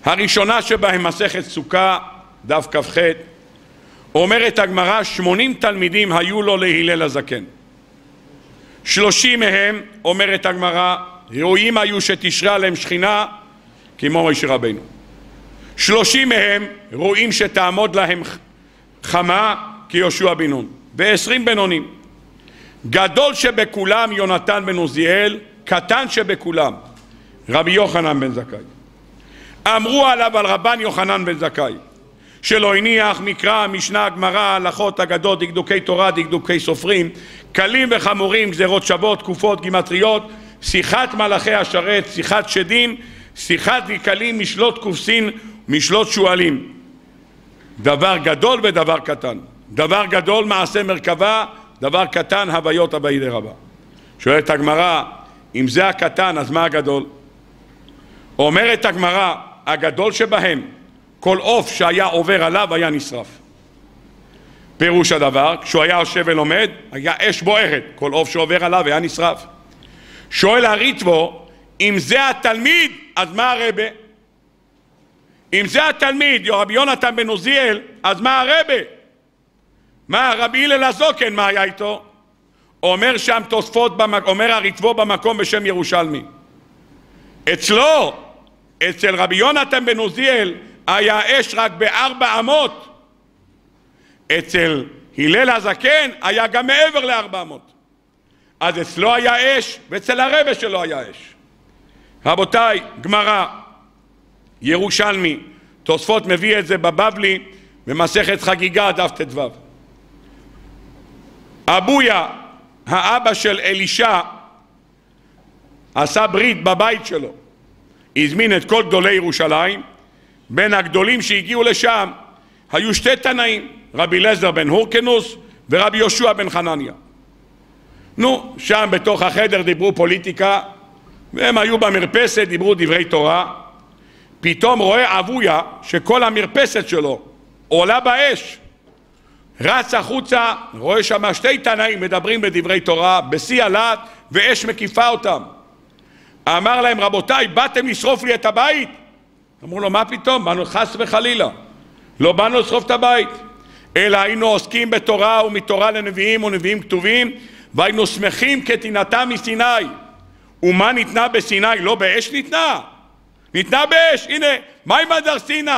הראשונה שבהם מסכת סוכה, דף כ"ח, אומרת הגמרא, שמונים תלמידים היו לו להלל הזקן. שלושים מהם, אומרת הגמרא, ראויים היו שתשרה עליהם שכינה כמו משה רבינו. שלושים מהם רואים שתעמוד להם חמה כיהושע בן נון, ועשרים בינונים. גדול שבכולם יונתן בן עוזיאל, קטן שבכולם רבי יוחנן בן זכאי. אמרו עליו על רבן יוחנן בן זכאי שלא הניח מקרא, משנה, גמרא, הלכות, אגדות, דקדוקי תורה, דקדוקי סופרים, קלים וחמורים, גזרות שוות, תקופות, גימטריות, שיחת מלאכי השרת, שיחת שדים, שיחת גיקלים, משלות קופסין, משלות שועלים. דבר גדול ודבר קטן. דבר גדול מעשה מרכבה, דבר קטן הוויות הבאי דרבה. שואלת הגמרא, אם זה הקטן אז מה הגדול? אומרת הגמרא, הגדול שבהם, כל עוף שהיה עובר עליו היה נשרף. פירוש הדבר, כשהוא היה יושב ולומד, היה אש בוערת, כל עוף שעובר עליו היה נשרף. שואל הריטבו, אם זה התלמיד, אז מה הרבה? אם זה התלמיד, רבי יונתן בן עוזיאל, אז מה הרבה? מה רבי הלל הזוקן, מה היה איתו? אומר שם תוספות, אומר הריטבו במקום בשם ירושלמי. אצלו, אצל רבי יונתן בן עוזיאל, היה אש רק בארבע אמות. אצל הלל הזקן היה גם מעבר לארבע אמות. אז אצלו היה אש, ואצל הרבה שלו היה אש. רבותיי, גמרא, ירושלמי, תוספות מביא את זה בבבלי, במסכת חגיגה, דף ט"ו. אבויה, האבא של אלישע, עשה ברית בבית שלו. הזמין את כל גדולי ירושלים, בין הגדולים שהגיעו לשם היו שתי תנאים, רבי אליעזר בן הורקנוס ורבי יהושע בן חנניה. נו, שם בתוך החדר דיברו פוליטיקה, והם היו במרפסת, דיברו דברי תורה. פתאום רואה אבויה שכל המרפסת שלו עולה באש. רץ החוצה, רואה שם שתי תנאים מדברים בדברי תורה, בשיא הלהט, ואש מקיפה אותם. אמר להם, רבותיי, באתם לשרוף לי את הבית? אמרו לו, מה פתאום? באנו חס וחלילה. לא באנו לשרוף את הבית, אלא היינו עוסקים בתורה ומתורה לנביאים ונביאים כתובים, והיינו שמחים כתינתה מסיני. ומה ניתנה בסיני? לא באש ניתנה? ניתנה באש. הנה, מה עם הדר סיני?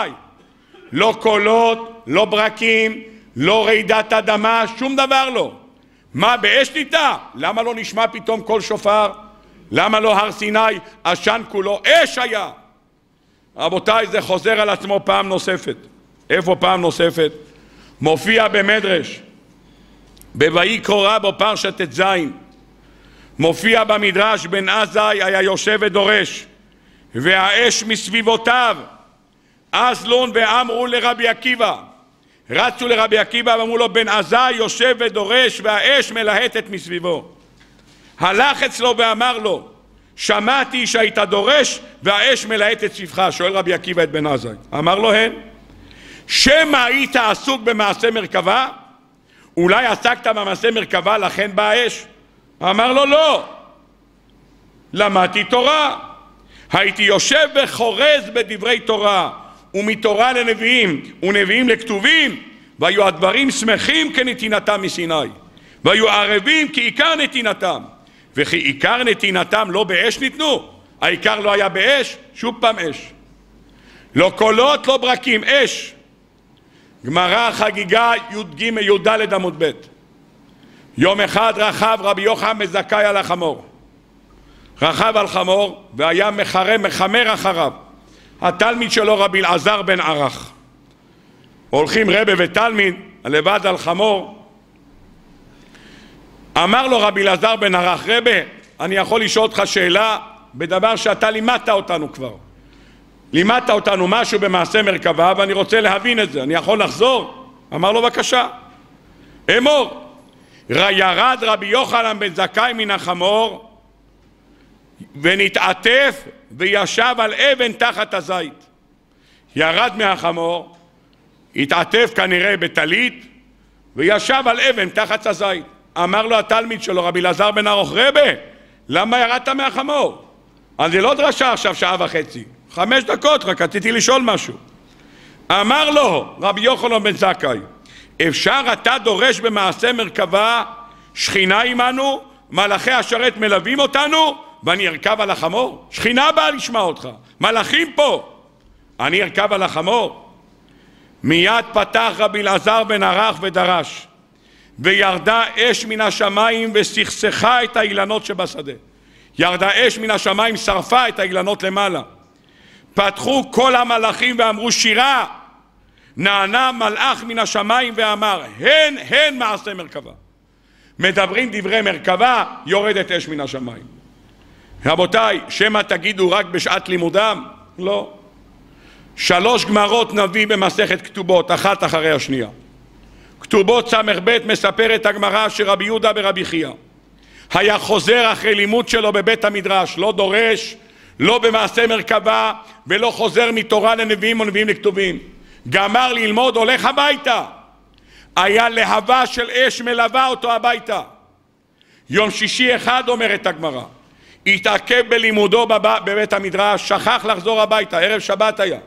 לא קולות, לא ברקים, לא רעידת אדמה, שום דבר לא. מה, באש ניתנה? למה לא נשמע פתאום קול שופר? למה לא הר סיני, עשן כולו? אש היה. רבותיי, זה חוזר על עצמו פעם נוספת. איפה פעם נוספת? מופיע במדרש, ב"ויהי קרא בו פרשת ט"ז", מופיע במדרש בן עזאי היה יושב ודורש, והאש מסביבותיו, אזלון ואמרו לרבי עקיבא, רצו לרבי עקיבא ואמרו לו בן עזאי יושב ודורש והאש מלהטת מסביבו. הלך אצלו ואמר לו שמעתי שהיית דורש והאש מלהטת סביבך. שואל רבי עקיבא את בן עזאי. אמר לו הן. שמא היית עסוק במעשה מרכבה? אולי עסקת במעשה מרכבה לכן באה אש? אמר לו לא. למדתי תורה. הייתי יושב וחורז בדברי תורה ומתורה לנביאים ונביאים לכתובים והיו הדברים שמחים כנתינתם מסיני והיו ערבים כעיקר נתינתם וכי עיקר נתינתם לא באש ניתנו? העיקר לא היה באש? שוב פעם אש. לא קולות, לא ברקים, אש. גמרא חגיגה י"ג י"ד עמוד ב' יום אחד רכב רבי יוחנן מזכאי על החמור. רכב על חמור והיה מחרה, מחמר אחריו. התלמיד שלו רבי אלעזר בן ערך. הולכים רבה ותלמיד לבד על חמור אמר לו רבי אלעזר בן ערך, רבה, אני יכול לשאול אותך שאלה בדבר שאתה לימדת אותנו כבר. לימדת אותנו משהו במעשה מרכבה ואני רוצה להבין את זה, אני יכול לחזור? אמר לו בבקשה, אמור, ירד רבי יוחנן בן זכאי מן החמור ונתעטף וישב על אבן תחת הזית. ירד מהחמור, התעטף כנראה בטלית וישב על אבן תחת הזית. אמר לו התלמיד שלו, רבי אלעזר בן ארוך, רבה, למה ירדת מהחמור? אז זה לא דרשה עכשיו שעה וחצי, חמש דקות, רק רציתי לשאול משהו. אמר לו רבי יוחנן בן זכאי, אפשר אתה דורש במעשה מרכבה שכינה עמנו, מלאכי השרת מלווים אותנו, ואני ארכב על החמור? שכינה באה לשמוע אותך, מלאכים פה, אני ארכב על החמור? מיד פתח רבי אלעזר בן ערך ודרש, וירדה אש מן השמיים וסכסכה את האילנות שבשדה. ירדה אש מן השמיים, שרפה את האילנות למעלה. פתחו כל המלאכים ואמרו שירה. נענה מלאך מן השמיים ואמר, הן הן מעשה מרכבה. מדברים דברי מרכבה, יורדת אש מן השמיים. רבותיי, שמא תגידו רק בשעת לימודם? לא. שלוש גמרות נביא במסכת כתובות, אחת אחרי השנייה. כתובות ס"ב מספרת הגמרא שרבי יהודה ברבי חייא היה חוזר אחרי לימוד שלו בבית המדרש, לא דורש, לא במעשה מרכבה ולא חוזר מתורה לנביאים או נביאים לכתובים. גמר ללמוד, הולך הביתה. היה להבה של אש מלווה אותו הביתה. יום שישי אחד אומרת הגמרא, התעכב בלימודו בבית המדרש, שכח לחזור הביתה, ערב שבת היה.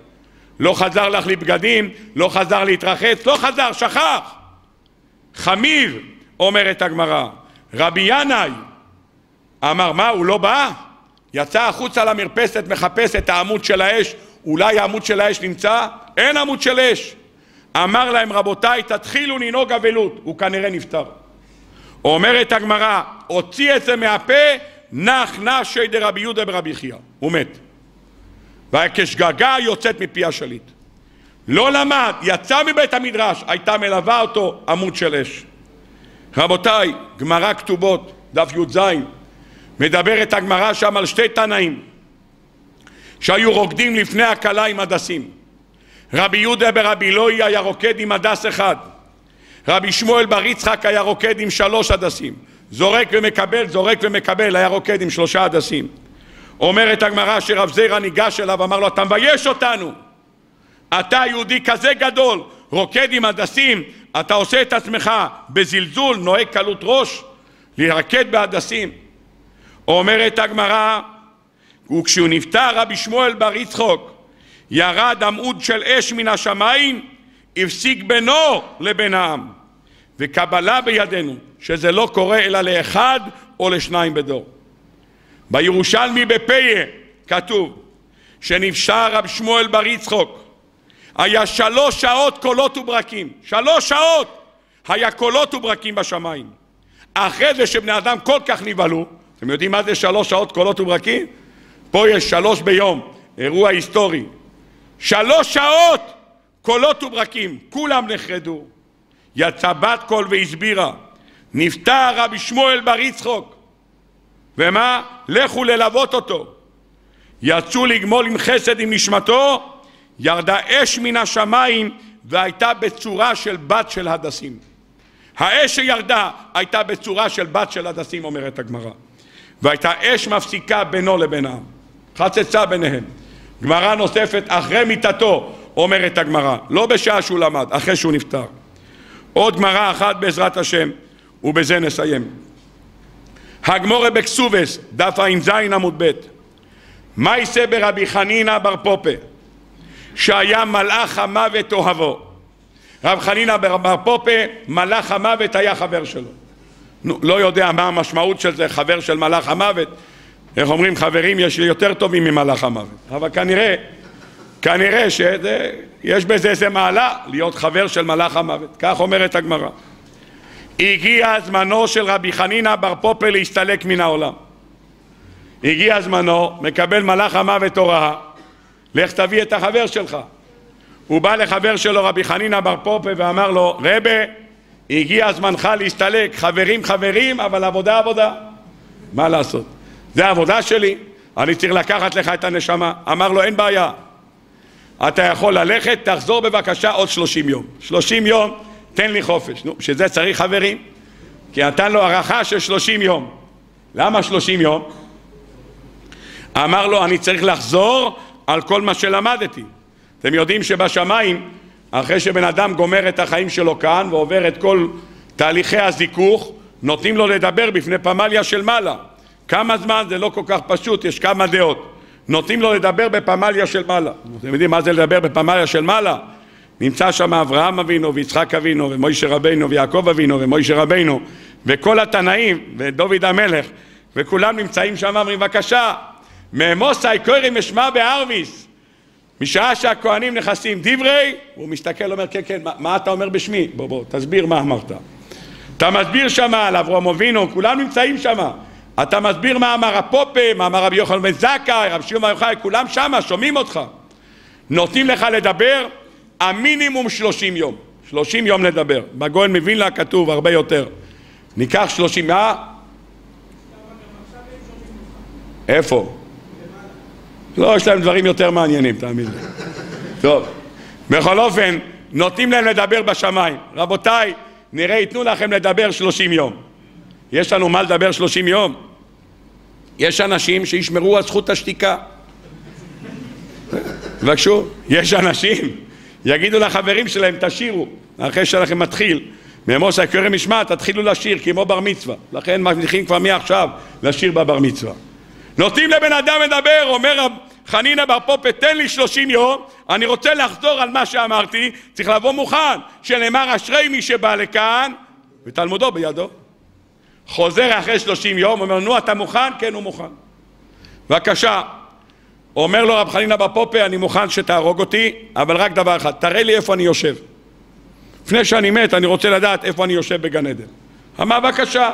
לא חזר להחליף בגדים, לא חזר להתרחץ, לא חזר, שכח. חמיב, אומרת הגמרא, רבי ינאי אמר, מה, הוא לא בא? יצא החוצה למרפסת, מחפש את העמוד של האש, אולי העמוד של האש נמצא? אין עמוד של אש. אמר להם, רבותיי, תתחילו לנהוג אבלות, הוא כנראה נפטר. אומרת הגמרא, הוציא את זה מהפה, נח נשי דרבי יהודה ברבי חייא, הוא מת. וכשגגה יוצאת מפי השליט. לא למד, יצא מבית המדרש, הייתה מלווה אותו עמוד של אש. רבותיי, גמרא כתובות, דף י"ז, מדברת הגמרא שם על שתי תנאים שהיו רוקדים לפני הכלה עם הדסים. רבי יהודה ברבי לוי היה רוקד עם הדס אחד. רבי שמואל בר יצחק היה רוקד עם שלוש הדסים. זורק ומקבל, זורק ומקבל, היה רוקד עם שלושה הדסים. אומרת הגמרא שרב זירא ניגש אליו ואמר לו, אתה מבייש אותנו. אתה יהודי כזה גדול, רוקד עם הדסים, אתה עושה את עצמך בזלזול, נוהג קלות ראש, לרקד בהדסים. אומרת הגמרא, וכשהוא נפטר רבי שמואל בר יצחוק, ירד עמוד של אש מן השמיים, הפסיק בינו לבין העם. וקבלה בידינו, שזה לא קורה אלא לאחד או לשניים בדור. בירושלמי בפיה כתוב שנפשר רב שמואל בר יצחוק היה שלוש שעות קולות וברקים, שלוש שעות היה קולות וברקים בשמיים. אחרי זה שבני אדם כל כך נבהלו, אתם יודעים מה זה שלוש שעות קולות וברקים? פה יש שלוש ביום, אירוע היסטורי. שלוש שעות קולות וברקים, כולם נחרדו. יצא בת קול והסבירה, נפטר רבי שמואל בר יצחוק, ומה? לכו ללוות אותו. יצאו לגמול עם חסד עם נשמתו, ירדה אש מן השמיים והייתה בצורה של בת של הדסים. האש שירדה הייתה בצורה של בת של הדסים, אומרת הגמרא. והייתה אש מפסיקה בינו לבין העם. חצצה ביניהם. גמרא נוספת, אחרי מיתתו, אומרת הגמרא, לא בשעה שהוא למד, אחרי שהוא נפטר. עוד גמרא אחת בעזרת השם, ובזה נסיים. הגמורה בקסובס, דף ע"ז עמוד ב' מה יישא ברבי חנינא בר פופה שהיה מלאך המוות אוהבו. רב חנינא בר פופה מלאך המוות היה חבר שלו. נו, לא יודע מה המשמעות של זה חבר של מלאך המוות. איך אומרים חברים יש לי יותר טובים ממלאך המוות. אבל כנראה כנראה שיש בזה איזה מעלה להיות חבר של מלאך המוות. כך אומרת הגמרא. הגיע זמנו של רבי חנינא בר פופה להסתלק מן העולם. הגיע זמנו, מקבל מלאך המוות הוראה, לך תביא את החבר שלך. הוא בא לחבר שלו רבי חנינא בר פופה ואמר לו, רבה, הגיע זמנך להסתלק, חברים חברים, אבל עבודה עבודה. מה לעשות? זה העבודה שלי, אני צריך לקחת לך את הנשמה. אמר לו, אין בעיה, אתה יכול ללכת, תחזור בבקשה עוד שלושים יום. שלושים יום, תן לי חופש. נו, שזה צריך חברים. כי נתן לו הארכה של שלושים יום. למה שלושים יום? אמר לו, אני צריך לחזור על כל מה שלמדתי. אתם יודעים שבשמיים, אחרי שבן אדם גומר את החיים שלו כאן ועובר את כל תהליכי הזיכוך, נותנים לו לדבר בפני פמליה של מעלה. כמה זמן זה לא כל כך פשוט, יש כמה דעות. נותנים לו לדבר בפמליה של מעלה. אתם יודעים מה זה לדבר בפמליה של מעלה? נמצא שם אברהם אבינו ויצחק אבינו ומוישה רבינו ויעקב אבינו ומוישה רבינו וכל התנאים ודוד המלך וכולם נמצאים שם אומרים בבקשה מאמוסי קוראים אשמע בערביס משעה שהכהנים נכנסים דברי הוא מסתכל אומר כן כן מה, מה אתה אומר בשמי בוא בוא תסביר מה אמרת אתה מסביר שם על אברהם אבינו כולם נמצאים שם אתה מסביר מה אמר הפופה מה אמר רבי יוחנן בן זכאי רבי שמעון בר יוחאי כולם שם שומעים אותך נותנים לך לדבר המינימום שלושים יום. שלושים יום לדבר. בגויין מווילנה כתוב הרבה יותר. ניקח שלושים, מה? איפה? לא, יש להם דברים יותר מעניינים, תאמין לי. טוב, בכל אופן, נותנים להם לדבר בשמיים. רבותיי, נראה ייתנו לכם לדבר שלושים יום. יש לנו מה לדבר שלושים יום? יש אנשים שישמרו על זכות השתיקה. בבקשו, יש אנשים יגידו לחברים שלהם תשירו אחרי שלכם מתחיל ממוסא כרם משמע תתחילו לשיר כמו בר מצווה לכן מבטיחים כבר מעכשיו לשיר בבר מצווה נותנים לבן אדם לדבר אומר חנינא בר פופה תן לי שלושים יום אני רוצה לחזור על מה שאמרתי צריך לבוא מוכן שנאמר אשרי מי שבא לכאן ותלמודו בידו חוזר אחרי שלושים יום אומר נו אתה מוכן? כן הוא מוכן בבקשה אומר לו רב חנינא בר פופה, אני מוכן שתהרוג אותי, אבל רק דבר אחד, תראה לי איפה אני יושב. לפני שאני מת, אני רוצה לדעת איפה אני יושב בגן עדן. אמר, בבקשה.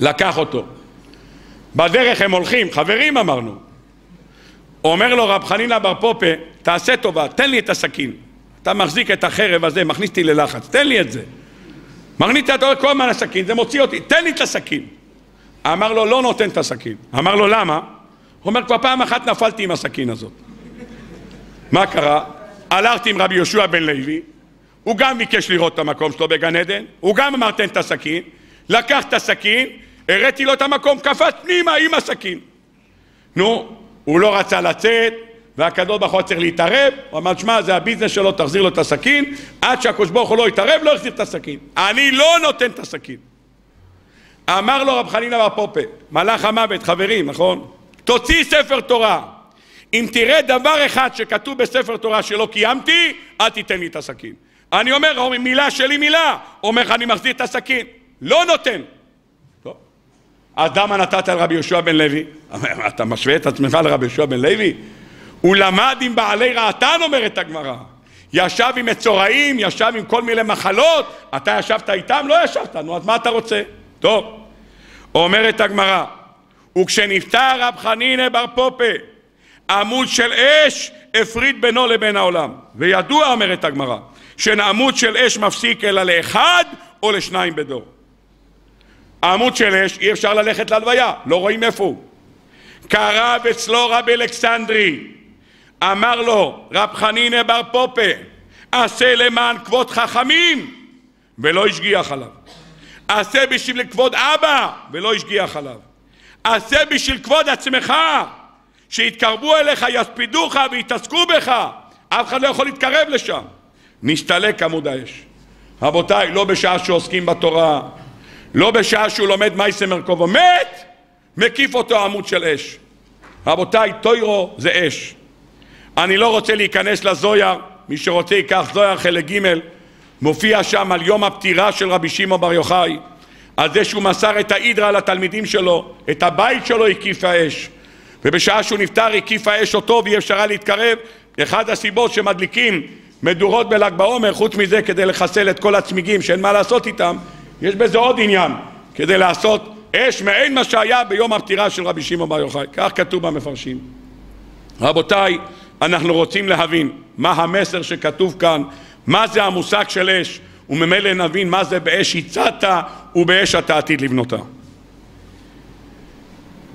לקח אותו. בדרך הם הולכים, חברים אמרנו. אומר לו רב חנינא בר פופה, תעשה טובה, תן לי את הסכין. אתה מחזיק את החרב הזה, מכניס אותי ללחץ, תן לי את זה. מכניס אותי כל הזמן הסכין, זה מוציא אותי, תן לי את הסכין. אמר לו, לא נותן את הסכין. אמר לו, למה? הוא אומר, כבר פעם אחת נפלתי עם הסכין הזאת. מה קרה? הלכתי עם רבי יהושע בן לוי, הוא גם ביקש לראות את המקום שלו בגן עדן, הוא גם אמר תן את הסכין, לקח את הסכין, הראיתי לו את המקום, קפץ פנימה עם הסכין. נו, הוא לא רצה לצאת, והקדוש ברוך הוא צריך להתערב, הוא אמר, שמע, זה הביזנס שלו, תחזיר לו את הסכין, עד שהקדוש ברוך הוא לא יתערב, לא יחזיר את הסכין. אני לא נותן את הסכין. אמר לו רב חנינא בר פופה, מלאך המוות, חברים, נכון? תוציא ספר תורה. אם תראה דבר אחד שכתוב בספר תורה שלא קיימתי, אל תיתן לי את הסכין. אני אומר, מילה שלי מילה. אומר לך, אני מחזיר את הסכין. לא נותן. אז למה נתת לרבי יהושע בן לוי? אתה משווה את עצמך לרבי יהושע בן לוי? הוא למד עם בעלי רעתן, אומרת הגמרא. ישב עם מצורעים, ישב עם כל מיני מחלות, אתה ישבת איתם? לא ישבת, נו, אז מה אתה רוצה? טוב. אומרת הגמרא, וכשנפטר רב חנינא בר פופה עמוד של אש הפריד בינו לבין העולם וידוע אומרת הגמרא שעמוד של אש מפסיק אלא לאחד או לשניים בדור עמוד של אש אי אפשר ללכת להלוויה לא רואים איפה הוא קרב אצלו רב אלכסנדרי אמר לו רב חנינא בר פופה עשה למען כבוד חכמים ולא השגיח עליו עשה בשביל כבוד אבא ולא השגיח עליו עשה בשביל כבוד עצמך, שיתקרבו אליך, יספידוך ויתעסקו בך, אף אחד לא יכול להתקרב לשם. נסתלק עמוד האש. רבותיי, לא בשעה שעוסקים בתורה, לא בשעה שהוא לומד מייסה מרכובו, מת, מקיף אותו עמוד של אש. רבותיי, טוירו זה אש. אני לא רוצה להיכנס לזויר, מי שרוצה ייקח זויר חלק ג', מופיע שם על יום הפטירה של רבי שמעון בר יוחאי. על זה שהוא מסר את ההידרה לתלמידים שלו, את הבית שלו הקיף האש. ובשעה שהוא נפטר הקיף האש אותו ואי אפשר להתקרב. אחת הסיבות שמדליקים מדורות בל"ג בעומר, חוץ מזה כדי לחסל את כל הצמיגים שאין מה לעשות איתם, יש בזה עוד עניין, כדי לעשות אש מעין מה שהיה ביום הפטירה של רבי שמעון בר יוחאי. כך כתוב במפרשים. רבותיי, אנחנו רוצים להבין מה המסר שכתוב כאן, מה זה המושג של אש. וממילא נבין מה זה באש הצעת ובאש אתה עתיד לבנותה.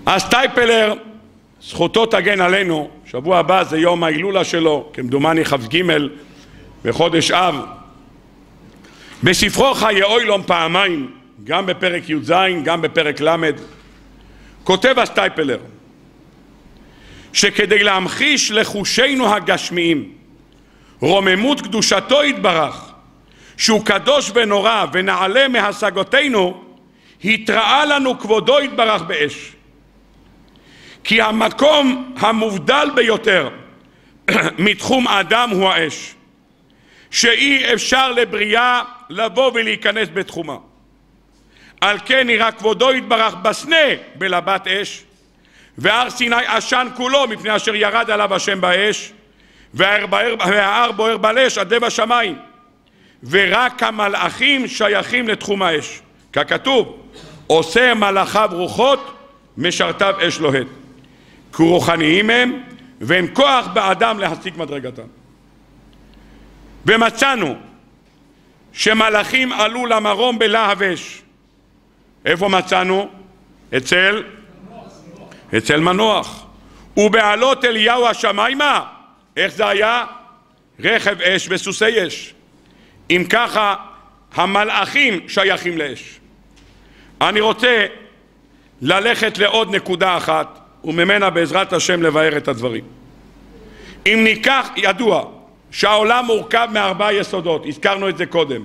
אז טייפלר זכותו תגן עלינו, שבוע הבא זה יום ההילולה שלו, כמדומני כ"ג בחודש אב. בספרו חיי אוילום פעמיים, גם בפרק י"ז, גם בפרק ל', כותב הסטייפלר שכדי להמחיש לחושינו הגשמיים רוממות קדושתו יתברך שהוא קדוש ונורא ונעלה מהשגותינו התראה לנו כבודו יתברך באש. כי המקום המובדל ביותר מתחום האדם הוא האש שאי אפשר לבריאה לבוא ולהיכנס בתחומה. על כן נראה כבודו יתברך בסנה בלבת אש והר סיני עשן כולו מפני אשר ירד עליו השם באש וההר בוער בלש עד לב השמיים ורק המלאכים שייכים לתחום האש. ככתוב עושה מלאכיו רוחות משרתיו אש לוהט כי רוחניים הם ואין כוח באדם להשיג מדרגתם ומצאנו שמלאכים עלו למרום בלהב אש איפה מצאנו? אצל? אצל מנוח. ובעלות אליהו השמיימה, איך זה היה? רכב אש וסוסי אש. אם ככה, המלאכים שייכים לאש. אני רוצה ללכת לעוד נקודה אחת, וממנה בעזרת השם לבאר את הדברים. אם ניקח, ידוע שהעולם מורכב מארבעה יסודות, הזכרנו את זה קודם,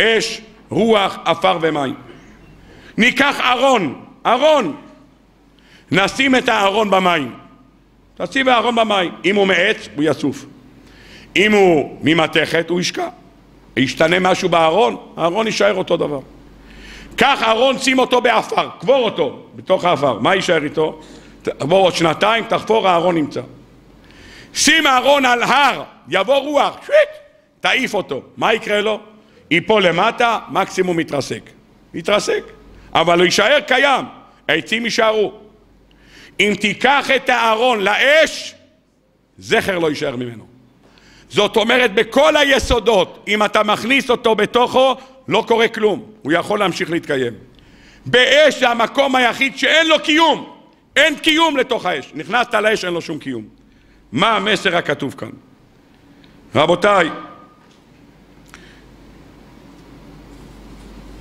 אש, רוח, עפר ומים. ניקח ארון, ארון, נשים את הארון במים. תשים הארון במים. אם הוא מעץ, הוא יסוף. אם הוא ממתכת, הוא ישקע. ישתנה משהו בארון, הארון יישאר אותו דבר. קח ארון, שים אותו בעפר, קבור אותו בתוך העפר. מה יישאר איתו? תעבור עוד שנתיים, תחפור, הארון נמצא. שים הארון על הר, יבוא רוח, שוויט, תעיף אותו. מה יקרה לו? ייפול למטה, מקסימום יתרסק. יתרסק. אבל הוא יישאר קיים, העצים יישארו. אם תיקח את הארון לאש, זכר לא יישאר ממנו. זאת אומרת, בכל היסודות, אם אתה מכניס אותו בתוכו, לא קורה כלום, הוא יכול להמשיך להתקיים. באש זה המקום היחיד שאין לו קיום, אין קיום לתוך האש. נכנסת לאש, אין לו שום קיום. מה המסר הכתוב כאן? רבותיי,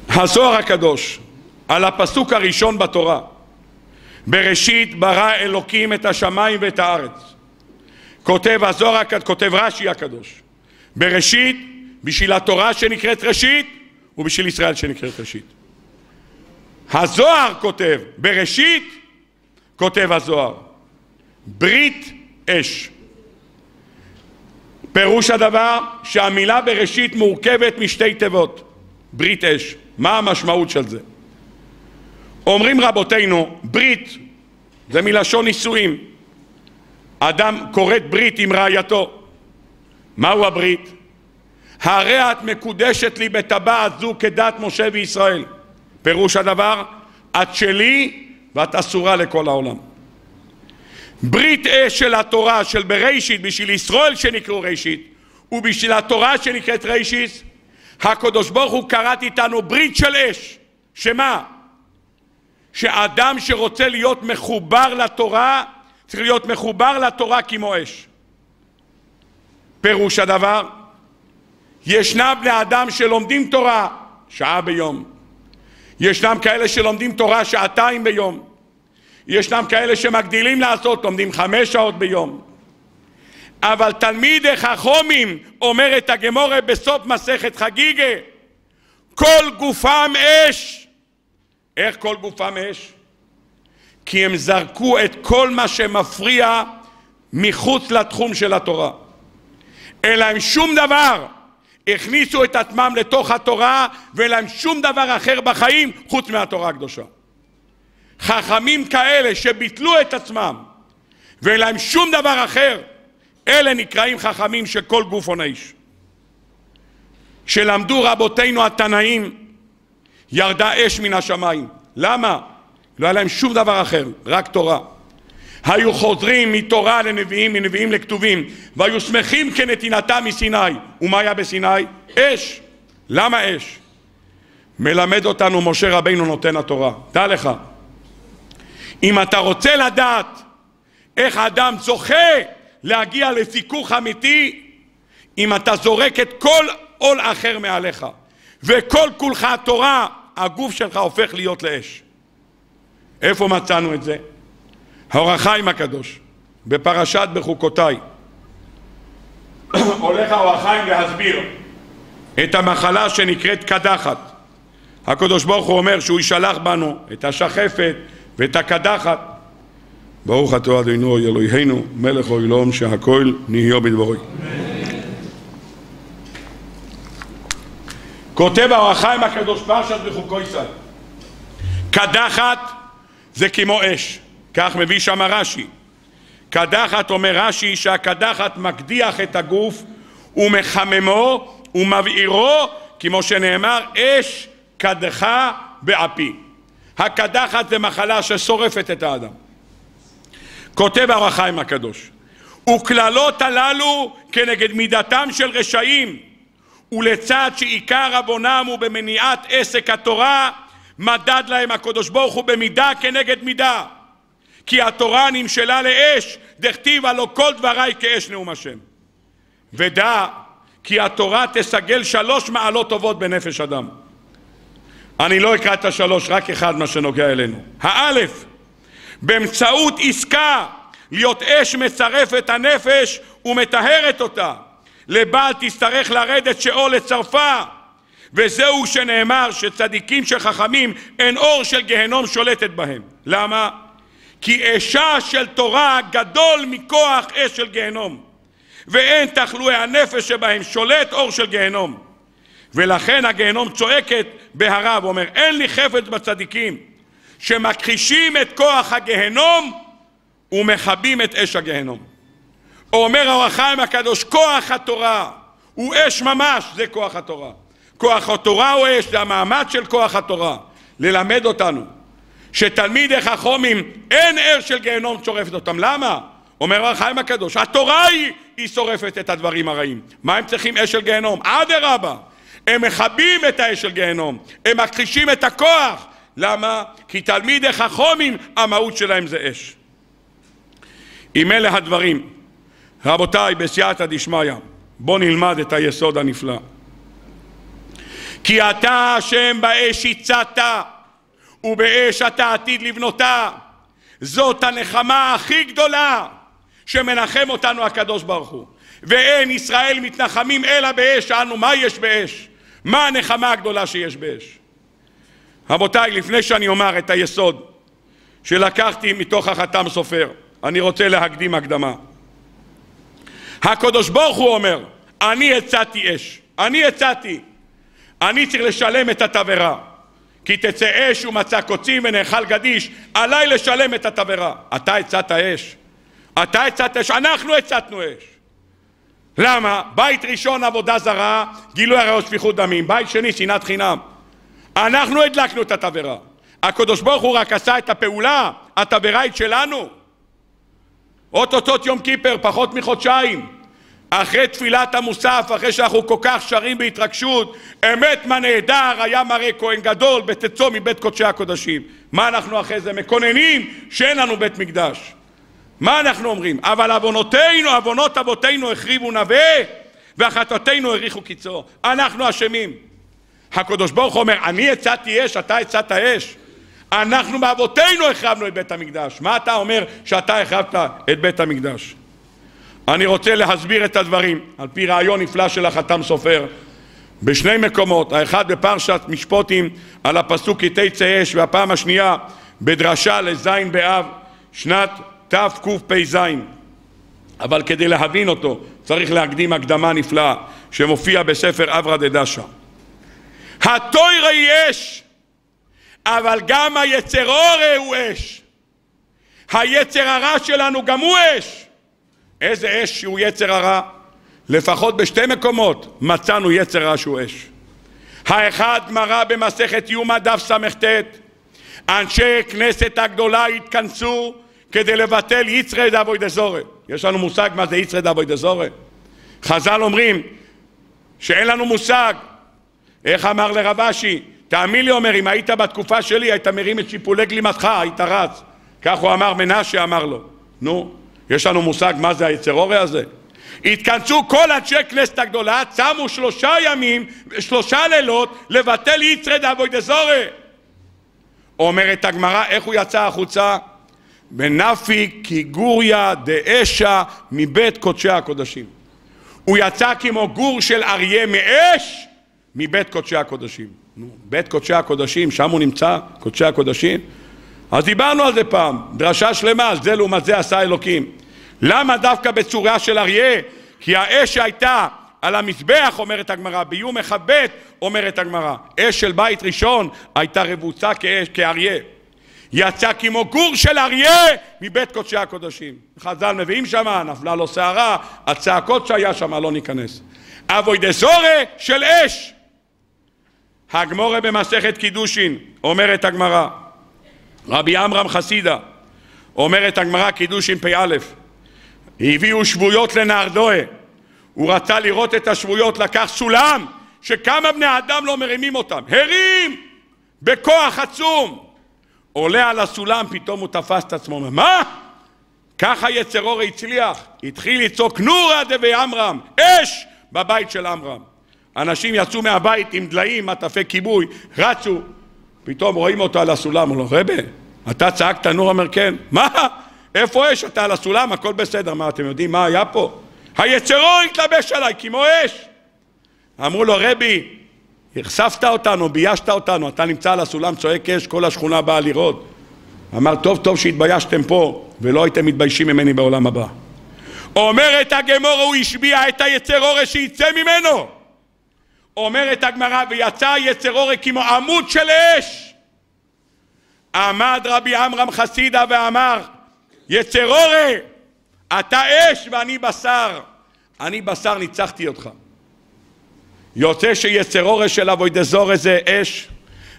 הזוהר הקדוש על הפסוק הראשון בתורה בראשית ברא אלוקים את השמיים ואת הארץ כותב הזוהר, כותב רש"י הקדוש בראשית בשביל התורה שנקראת ראשית ובשביל ישראל שנקראת ראשית הזוהר כותב בראשית כותב הזוהר ברית אש פירוש הדבר שהמילה בראשית מורכבת משתי תיבות ברית אש מה המשמעות של זה? אומרים רבותינו, ברית זה מלשון נישואים. אדם כורת ברית עם רעייתו. מהו הברית? הרי את מקודשת לי בטבעת זו כדת משה וישראל. פירוש הדבר, את שלי ואת אסורה לכל העולם. ברית אש של התורה של בראשית בשביל ישראל שנקראו ראשית ובשביל התורה שנקראת ראשית הקדוש ברוך הוא כרת איתנו ברית של אש שמה? שאדם שרוצה להיות מחובר לתורה צריך להיות מחובר לתורה כמו אש. פירוש הדבר, ישנם בני אדם שלומדים תורה שעה ביום, ישנם כאלה שלומדים תורה שעתיים ביום, ישנם כאלה שמגדילים לעשות, לומדים חמש שעות ביום. אבל תלמיד חכומים, אומרת הגמורה בסוף מסכת חגיגה, כל גופם אש איך כל גופם אש? כי הם זרקו את כל מה שמפריע מחוץ לתחום של התורה. אין להם שום דבר. הכניסו את עצמם לתוך התורה ואין להם שום דבר אחר בחיים חוץ מהתורה הקדושה. חכמים כאלה שביטלו את עצמם ואין להם שום דבר אחר, אלה נקראים חכמים שכל גוף עונה איש. כשלמדו רבותינו התנאים ירדה אש מן השמיים. למה? לא היה להם שום דבר אחר, רק תורה. היו חוזרים מתורה לנביאים, מנביאים לכתובים, והיו שמחים כנתינתם מסיני. ומה היה בסיני? אש. למה אש? מלמד אותנו משה רבינו נותן התורה. דע לך, אם אתה רוצה לדעת איך האדם זוכה להגיע לסיכוך אמיתי אם אתה זורק את כל עול אחר מעליך וכל כולך התורה, הגוף שלך הופך להיות לאש. איפה מצאנו את זה? האור החיים הקדוש, בפרשת בחוקותיי. הולך האור החיים להסביר את המחלה שנקראת קדחת. הקדוש ברוך הוא אומר שהוא ישלח בנו את השחפת ואת הקדחת. ברוך אתה אדינו אלוהינו מלך העולם שהכל נהיה בדברי. כותב האור החיים הקדוש פרשת בחוקו ישראל קדחת זה כמו אש, כך מביא שם רש"י. קדחת אומר רש"י שהקדחת מקדיח את הגוף ומחממו ומבעירו כמו שנאמר אש קדחה באפי. הקדחת זה מחלה ששורפת את האדם. כותב החיים הקדוש וקללות הללו כנגד מידתם של רשעים ולצד שעיקר עוונם הוא במניעת עסק התורה מדד להם הקדוש ברוך הוא במידה כנגד מידה. כי התורה נמשלה לאש דכתיב הלא כל דבריי כאש נאום השם. ודע כי התורה תסגל שלוש מעלות טובות בנפש אדם אני לא אקרא את השלוש, רק אחד מה שנוגע אלינו. האלף, באמצעות עסקה להיות אש מצרפת הנפש ומטהרת אותה. לבל תצטרך לרדת שאול לצרפה. וזהו שנאמר שצדיקים שחכמים אין אור של גהנום שולטת בהם. למה? כי אשה של תורה גדול מכוח אש של גהנום. ואין תחלואי הנפש שבהם שולט אור של גהנום. ולכן הגיהנום צועקת בהרה ואומר אין לי חפץ בצדיקים שמכחישים את כוח הגיהנום ומכבים את אש הגיהנום. אומר האור הקדוש כוח התורה הוא אש ממש זה כוח התורה. כוח התורה הוא אש זה המעמד של כוח התורה ללמד אותנו שתלמידי חכומים אין אש של גיהנום שורפת אותם למה? אומר החיים הקדוש התורה היא, היא שורפת את הדברים הרעים מה הם צריכים אש של גיהנום? אדרבה הם מכבים את האש של גיהנום, הם מכחישים את הכוח. למה? כי תלמידי חכומים, המהות שלהם זה אש. עם אלה הדברים, רבותיי, בסייעתא דשמיא, בואו נלמד את היסוד הנפלא. כי אתה השם באש הצעת, ובאש אתה עתיד לבנותה. זאת הנחמה הכי גדולה שמנחם אותנו הקדוש ברוך הוא. ואין ישראל מתנחמים אלא באש, אנו מה יש באש? מה הנחמה הגדולה שיש באש? רבותיי, לפני שאני אומר את היסוד שלקחתי מתוך החתם סופר, אני רוצה להקדים הקדמה. הקדוש ברוך הוא אומר, אני הצעתי אש, אני הצעתי, אני צריך לשלם את התבערה. כי תצא אש ומצא קוצים ונאכל גדיש, עליי לשלם את התבערה. אתה הצעת אש? אתה הצעת אש? אנחנו הצעתנו אש. למה? בית ראשון עבודה זרה, גילוי הרי שפיכות דמים, בית שני שנאת חינם. אנחנו הדלקנו את התבערה. הקדוש ברוך הוא רק עשה את הפעולה, התבערה היא שלנו. אוטוטוט יום כיפר, פחות מחודשיים. אחרי תפילת המוסף, אחרי שאנחנו כל כך שרים בהתרגשות, אמת מה נהדר היה מראה כהן גדול בתצו מבית קודשי הקודשים. מה אנחנו אחרי זה מקוננים שאין לנו בית מקדש. מה אנחנו אומרים? אבל עוונותינו, עוונות אבותינו החריבו נווה והחטאותינו האריכו קיצו. אנחנו אשמים. הקדוש ברוך הוא אומר, אני הצעתי אש, אתה הצעת אש. אנחנו מאבותינו החרבנו את בית המקדש. מה אתה אומר שאתה החרבת את בית המקדש? אני רוצה להסביר את הדברים על פי רעיון נפלא של החתם סופר בשני מקומות, האחד בפרשת משפוטים על הפסוק כי תצא אש והפעם השנייה בדרשה לזין באב שנת תקפ"ז. אבל כדי להבין אותו צריך להקדים הקדמה נפלאה שמופיע בספר אברא דדשא. התוירה היא אש אבל גם היצר אורה הוא אש. היצר הרע שלנו גם הוא אש. איזה אש שהוא יצר הרע? לפחות בשתי מקומות מצאנו יצר רע שהוא אש. האחד גמרא במסכת יומא דף סט אנשי כנסת הגדולה התכנסו כדי לבטל יצרי דאבוי דזורי. יש לנו מושג מה זה יצרי דאבוי דזורי? חז"ל אומרים שאין לנו מושג. איך אמר לרב אשי? תאמין לי אומר, אם היית בתקופה שלי היית מרים את שיפולי גלימתך, היית רץ. כך הוא אמר, מנשה אמר לו. נו, יש לנו מושג מה זה היצרורי הזה? התכנסו כל אנשי כנסת הגדולה, צמו שלושה ימים, שלושה לילות, לבטל יצרי דאבוי דזורי. אומרת הגמרא, איך הוא יצא החוצה? בנפי קיגוריה דאשה מבית קודשי הקודשים. הוא יצא כמו גור של אריה מאש מבית קודשי הקודשים. נו, בית קודשי הקודשים, שם הוא נמצא, קודשי הקודשים. אז דיברנו על זה פעם, דרשה שלמה, זה לעומת זה עשה אלוקים. למה דווקא בצורה של אריה? כי האש שהייתה על המזבח, אומרת הגמרא, ביום מכבד, אומרת הגמרא. אש של בית ראשון הייתה רבוצה כאש, כאריה. יצא כמו גור של אריה מבית קודשי הקודשים. חז"ל מביאים שמה, נפלה לו שערה, הצעקות שהיה שמה, לא ניכנס. אבוי דזורי של אש. הגמורה במסכת קידושין, אומרת הגמרא, רבי עמרם חסידה, אומרת הגמרא קידושין פ"א, הביאו שבויות לנהרדואה, הוא רצה לראות את השבויות, לקח סולם שכמה בני אדם לא מרימים אותם, הרים בכוח עצום, עולה על הסולם, פתאום הוא תפס את עצמו, מה? ככה יצרור הצליח, התחיל לצעוק נורא דבי עמרם, אש בבית של עמרם. אנשים יצאו מהבית עם דליים, מטפי כיבוי, רצו, פתאום רואים אותו על הסולם, הוא אומר, רבה, אתה צעקת נור? אומר, כן. מה? איפה אש? אתה על הסולם, הכל בסדר. מה, אתם יודעים מה היה פה? היצרור התלבש עליי כמו אש. אמרו לו, רבי, החשפת אותנו, ביישת אותנו, אתה נמצא על הסולם, צועק אש, כל השכונה באה לראות. אמר, טוב טוב שהתביישתם פה, ולא הייתם מתביישים ממני בעולם הבא. אומרת הגמורה, הוא השביע את היצר אורש שיצא ממנו. אומרת הגמרא, ויצא היצר אורש כמו עמוד של אש. עמד רבי עמרם חסידה ואמר, יצר אורש, אתה אש ואני בשר. אני בשר, ניצחתי אותך. יוצא שיצרורה של אבוידזורה זה אש,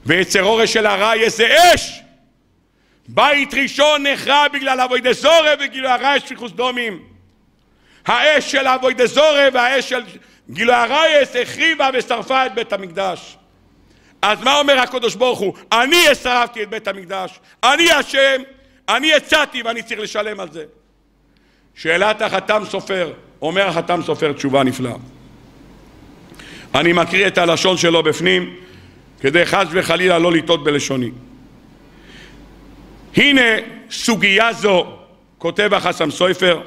ויצרורה של הראיה זה אש. בית ראשון נחרע בגלל אבוידזורה וגילו הראיה שפיכוס דומים. האש של אבוידזורה והאש של גילו הרייס החריבה ושרפה את בית המקדש. אז מה אומר הקדוש ברוך הוא? אני שרפתי את בית המקדש, אני אשם, אני הצעתי ואני צריך לשלם על זה. שאלת החתם סופר, אומר החתם סופר תשובה נפלאה. אני מקריא את הלשון שלו בפנים, כדי חס וחלילה לא לטעות בלשוני. הנה סוגיה זו, כותב החסם סופר,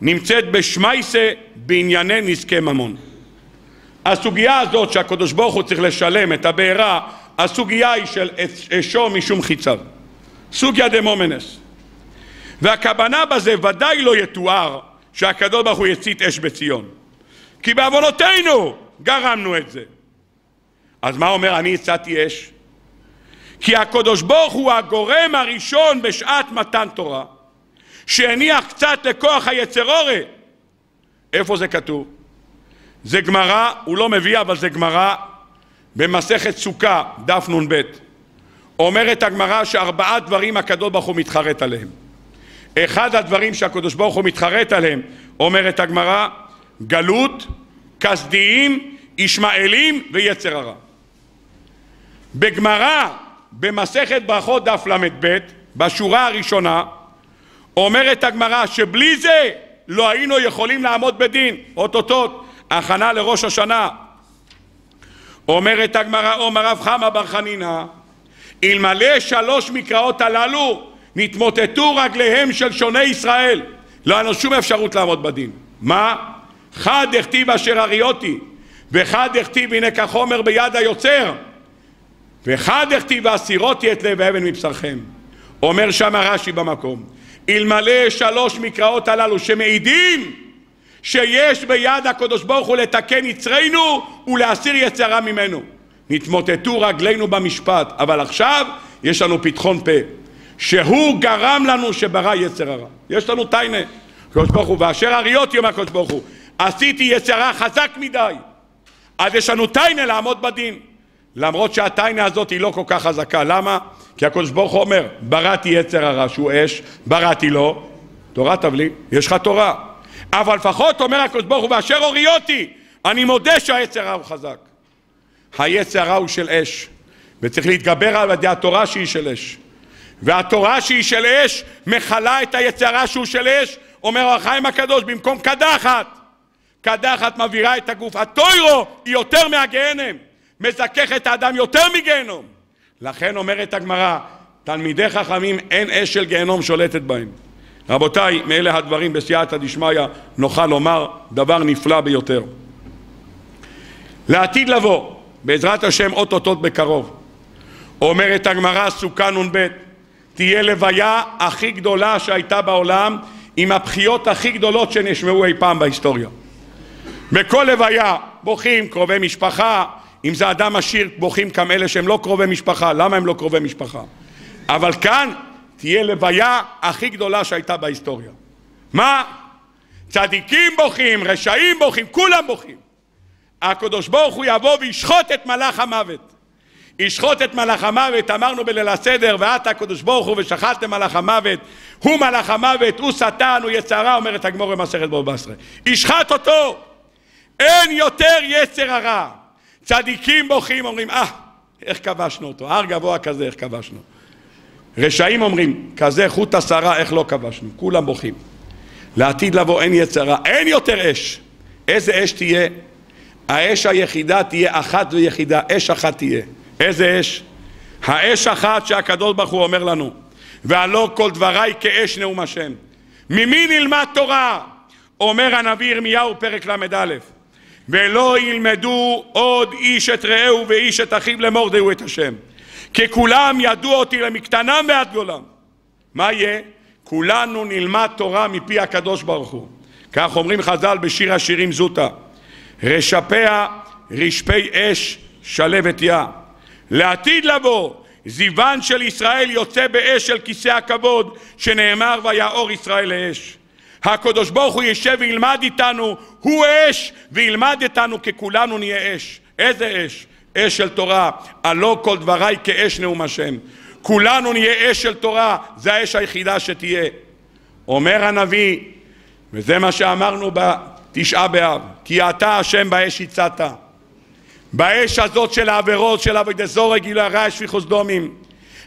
נמצאת בשמייסה בענייני נזקי ממון. הסוגיה הזאת שהקדוש ברוך הוא צריך לשלם את הבעירה, הסוגיה היא של אשו משום חיציו. סוגיה דה מומנס. והכוונה בזה ודאי לא יתואר שהקדוש ברוך הוא יצית אש בציון. כי בעוונותינו גרמנו את זה. אז מה אומר אני הצעתי אש? כי הקדוש ברוך הוא הגורם הראשון בשעת מתן תורה שהניח קצת לכוח היצרורי. איפה זה כתוב? זה גמרא, הוא לא מביא אבל זה גמרא במסכת סוכה, דף נ"ב. אומרת הגמרא שארבעה דברים הקדוש ברוך הוא מתחרט עליהם. אחד הדברים שהקדוש ברוך הוא מתחרט עליהם, אומרת הגמרא, גלות, כסדיים, ישמעאלים ויצר הרע. בגמרא, במסכת ברכות דף ל"ב, בשורה הראשונה, אומרת הגמרא שבלי זה לא היינו יכולים לעמוד בדין, אותותות, הכנה לראש השנה. אומרת הגמרא, אומר רב חמא בר חנינא, אלמלא שלוש מקראות הללו נתמוטטו רגליהם של שוני ישראל. לא היה לנו שום אפשרות לעמוד בדין. מה? חד הכתיב אשר אריותי, וחד הכתיב הנה כחומר ביד היוצר, וחד הכתיב והסירותי את לב האבן מבשרכם. אומר שם רש"י במקום, אלמלא שלוש מקראות הללו שמעידים שיש ביד הקדוש ברוך הוא לתקן יצרנו ולהסיר יצרה ממנו. נתמוטטו רגלינו במשפט, אבל עכשיו יש לנו פתחון פה, שהוא גרם לנו שברא יצר הרע. יש לנו טיינה, הקדוש ברוך הוא, ואשר אריות יאמר הקדוש ברוך הוא, עשיתי יצרה חזק מדי. אז יש לנו טיינה לעמוד בדין. למרות שהטיינה הזאת היא לא כל כך חזקה. למה? כי הקדוש ברוך הוא אומר, בראתי יצר הרע שהוא אש, בראתי לו, תורה תבלי, יש לך תורה. אבל לפחות אומר הקדוש ברוך הוא, ואשר אוריותי, אני מודה שהיצר הרע הוא חזק. היצר הרע הוא של אש, וצריך להתגבר על ידי התורה שהיא של אש. והתורה שהיא של אש מכלה את היצר הרע שהוא של אש, אומר החיים הקדוש, במקום קדחת, קדחת מבעירה את הגוף. הטוירו היא יותר מהגיהנם, מזכך את האדם יותר מגיהנום. לכן אומרת הגמרא, תלמידי חכמים אין אש של גיהנום שולטת בהם. רבותיי, מאלה הדברים בסייעתא דשמיא נוכל לומר דבר נפלא ביותר. לעתיד לבוא, בעזרת השם אוטוטוט בקרוב, אומרת הגמרא סוכה נ"ב, תהיה לוויה הכי גדולה שהייתה בעולם עם הבכיות הכי גדולות שנשמעו אי פעם בהיסטוריה. בכל לוויה בוכים קרובי משפחה, אם זה אדם עשיר בוכים גם אלה שהם לא קרובי משפחה, למה הם לא קרובי משפחה? אבל כאן תהיה לוויה הכי גדולה שהייתה בהיסטוריה. מה? צדיקים בוכים, רשעים בוכים, כולם בוכים. הקדוש ברוך הוא יבוא וישחוט את מלאך המוות. ישחוט את מלאך המוות, אמרנו בליל הסדר, ואת הקדוש ברוך הוא ושחטתם מלאך המוות, הוא מלאך המוות, הוא שטן, הוא יצרה, אומרת הגמור במסכת בו בסרה. ישחט אותו! אין יותר יצר הרע. צדיקים בוכים, אומרים, אה, איך כבשנו אותו, הר גבוה כזה, איך כבשנו. רשעים אומרים, כזה חוט עשרה, איך לא כבשנו, כולם בוכים. לעתיד לבוא אין יצרה, אין יותר אש. איזה אש תהיה? האש היחידה תהיה אחת ויחידה, אש אחת תהיה. איזה אש? האש אחת שהקדוש ברוך הוא אומר לנו, והלא כל דבריי כאש נאום השם. ממי נלמד תורה? אומר הנביא ירמיהו פרק ל"א ולא ילמדו עוד איש את רעהו ואיש את אחיו לאמור דהו את השם. כי כולם ידעו אותי למקטנם ועד גדולם מה יהיה? כולנו נלמד תורה מפי הקדוש ברוך הוא. כך אומרים חז"ל בשיר השירים זוטה רשפיה רשפי אש שלבת יה. לעתיד לבוא זיוון של ישראל יוצא באש של כיסא הכבוד שנאמר ויאור ישראל לאש הקדוש ברוך הוא יישב וילמד איתנו, הוא אש, וילמד איתנו כי כולנו נהיה אש. איזה אש? אש של תורה. הלא כל דבריי כאש נאום השם. כולנו נהיה אש של תורה, זה האש היחידה שתהיה. אומר הנביא, וזה מה שאמרנו בתשעה באב, כי אתה השם באש הצעת. באש הזאת של העבירות, של אבי זורק, גילו הרע, שפיכוס דומים.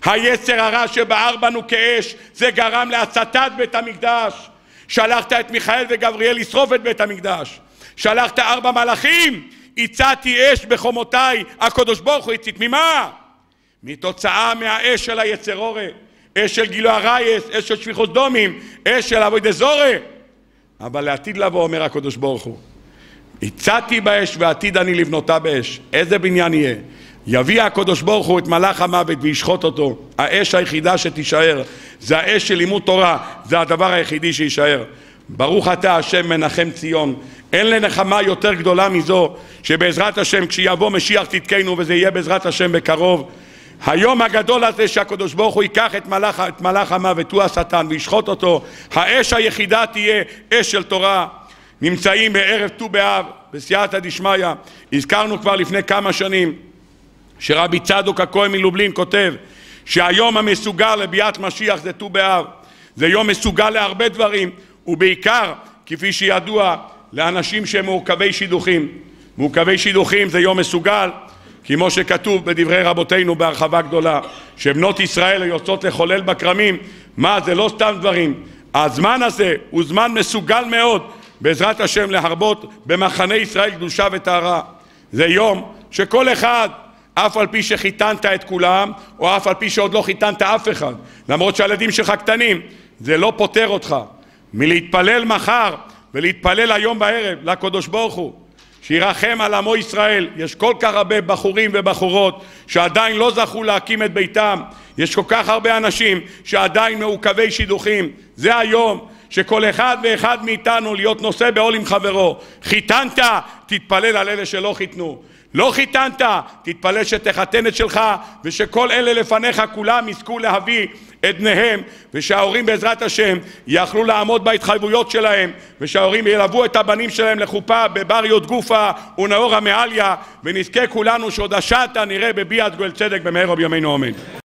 היצר הרע שבער בנו כאש, זה גרם להצתת בית המקדש. שלחת את מיכאל וגבריאל לשרוף את בית המקדש. שלחת ארבע מלאכים, הצעתי אש בחומותיי, הקדוש ברוך הוא הצית. ממה? מתוצאה מהאש של היצרורי, אש של גילו הרייס, אש של שפיכות דומים, אש של אבוי דזורי. אבל לעתיד לבוא, אומר הקדוש ברוך הוא, הצעתי באש ועתיד אני לבנותה באש. איזה בניין יהיה? יביא הקדוש ברוך הוא את מלאך המוות וישחוט אותו. האש היחידה שתישאר זה האש של לימוד תורה, זה הדבר היחידי שיישאר. ברוך אתה השם מנחם ציון. אין לנחמה יותר גדולה מזו שבעזרת השם כשיבוא משיח תתקנו וזה יהיה בעזרת השם בקרוב היום הגדול הזה שהקדוש ברוך הוא ייקח את מלאך, את מלאך המוות, הוא השטן, וישחוט אותו, האש היחידה תהיה אש של תורה. נמצאים בערב ט"ו באב, בסייעתא דשמיא, הזכרנו כבר לפני כמה שנים שרבי צדוק הכהן מלובלין כותב שהיום המסוגל לביאת משיח זה ט"ו באב. זה יום מסוגל להרבה דברים ובעיקר כפי שידוע לאנשים שהם מעוכבי שידוכים. מעוכבי שידוכים זה יום מסוגל כמו שכתוב בדברי רבותינו בהרחבה גדולה שבנות ישראל יוצאות לחולל בכרמים מה זה לא סתם דברים. הזמן הזה הוא זמן מסוגל מאוד בעזרת השם להרבות במחנה ישראל קדושה וטהרה. זה יום שכל אחד אף על פי שחיתנת את כולם, או אף על פי שעוד לא חיתנת אף אחד, למרות שהילדים שלך קטנים, זה לא פוטר אותך מלהתפלל מחר ולהתפלל היום בערב לקדוש ברוך הוא שירחם על עמו ישראל. יש כל כך הרבה בחורים ובחורות שעדיין לא זכו להקים את ביתם, יש כל כך הרבה אנשים שעדיין מעוכבי שידוכים. זה היום שכל אחד ואחד מאיתנו להיות נושא בעול עם חברו. חיתנת, תתפלל על אלה שלא חיתנו. לא חיתנת, תתפלל שתחתן את שלך ושכל אלה לפניך כולם יזכו להביא את בניהם ושההורים בעזרת השם יכלו לעמוד בהתחייבויות שלהם ושההורים ילוו את הבנים שלהם לחופה בבר יוד גופה ונאורה מעליה ונזכה כולנו שעוד השעתה נראה בביאת גואל צדק במהרה בימינו אמן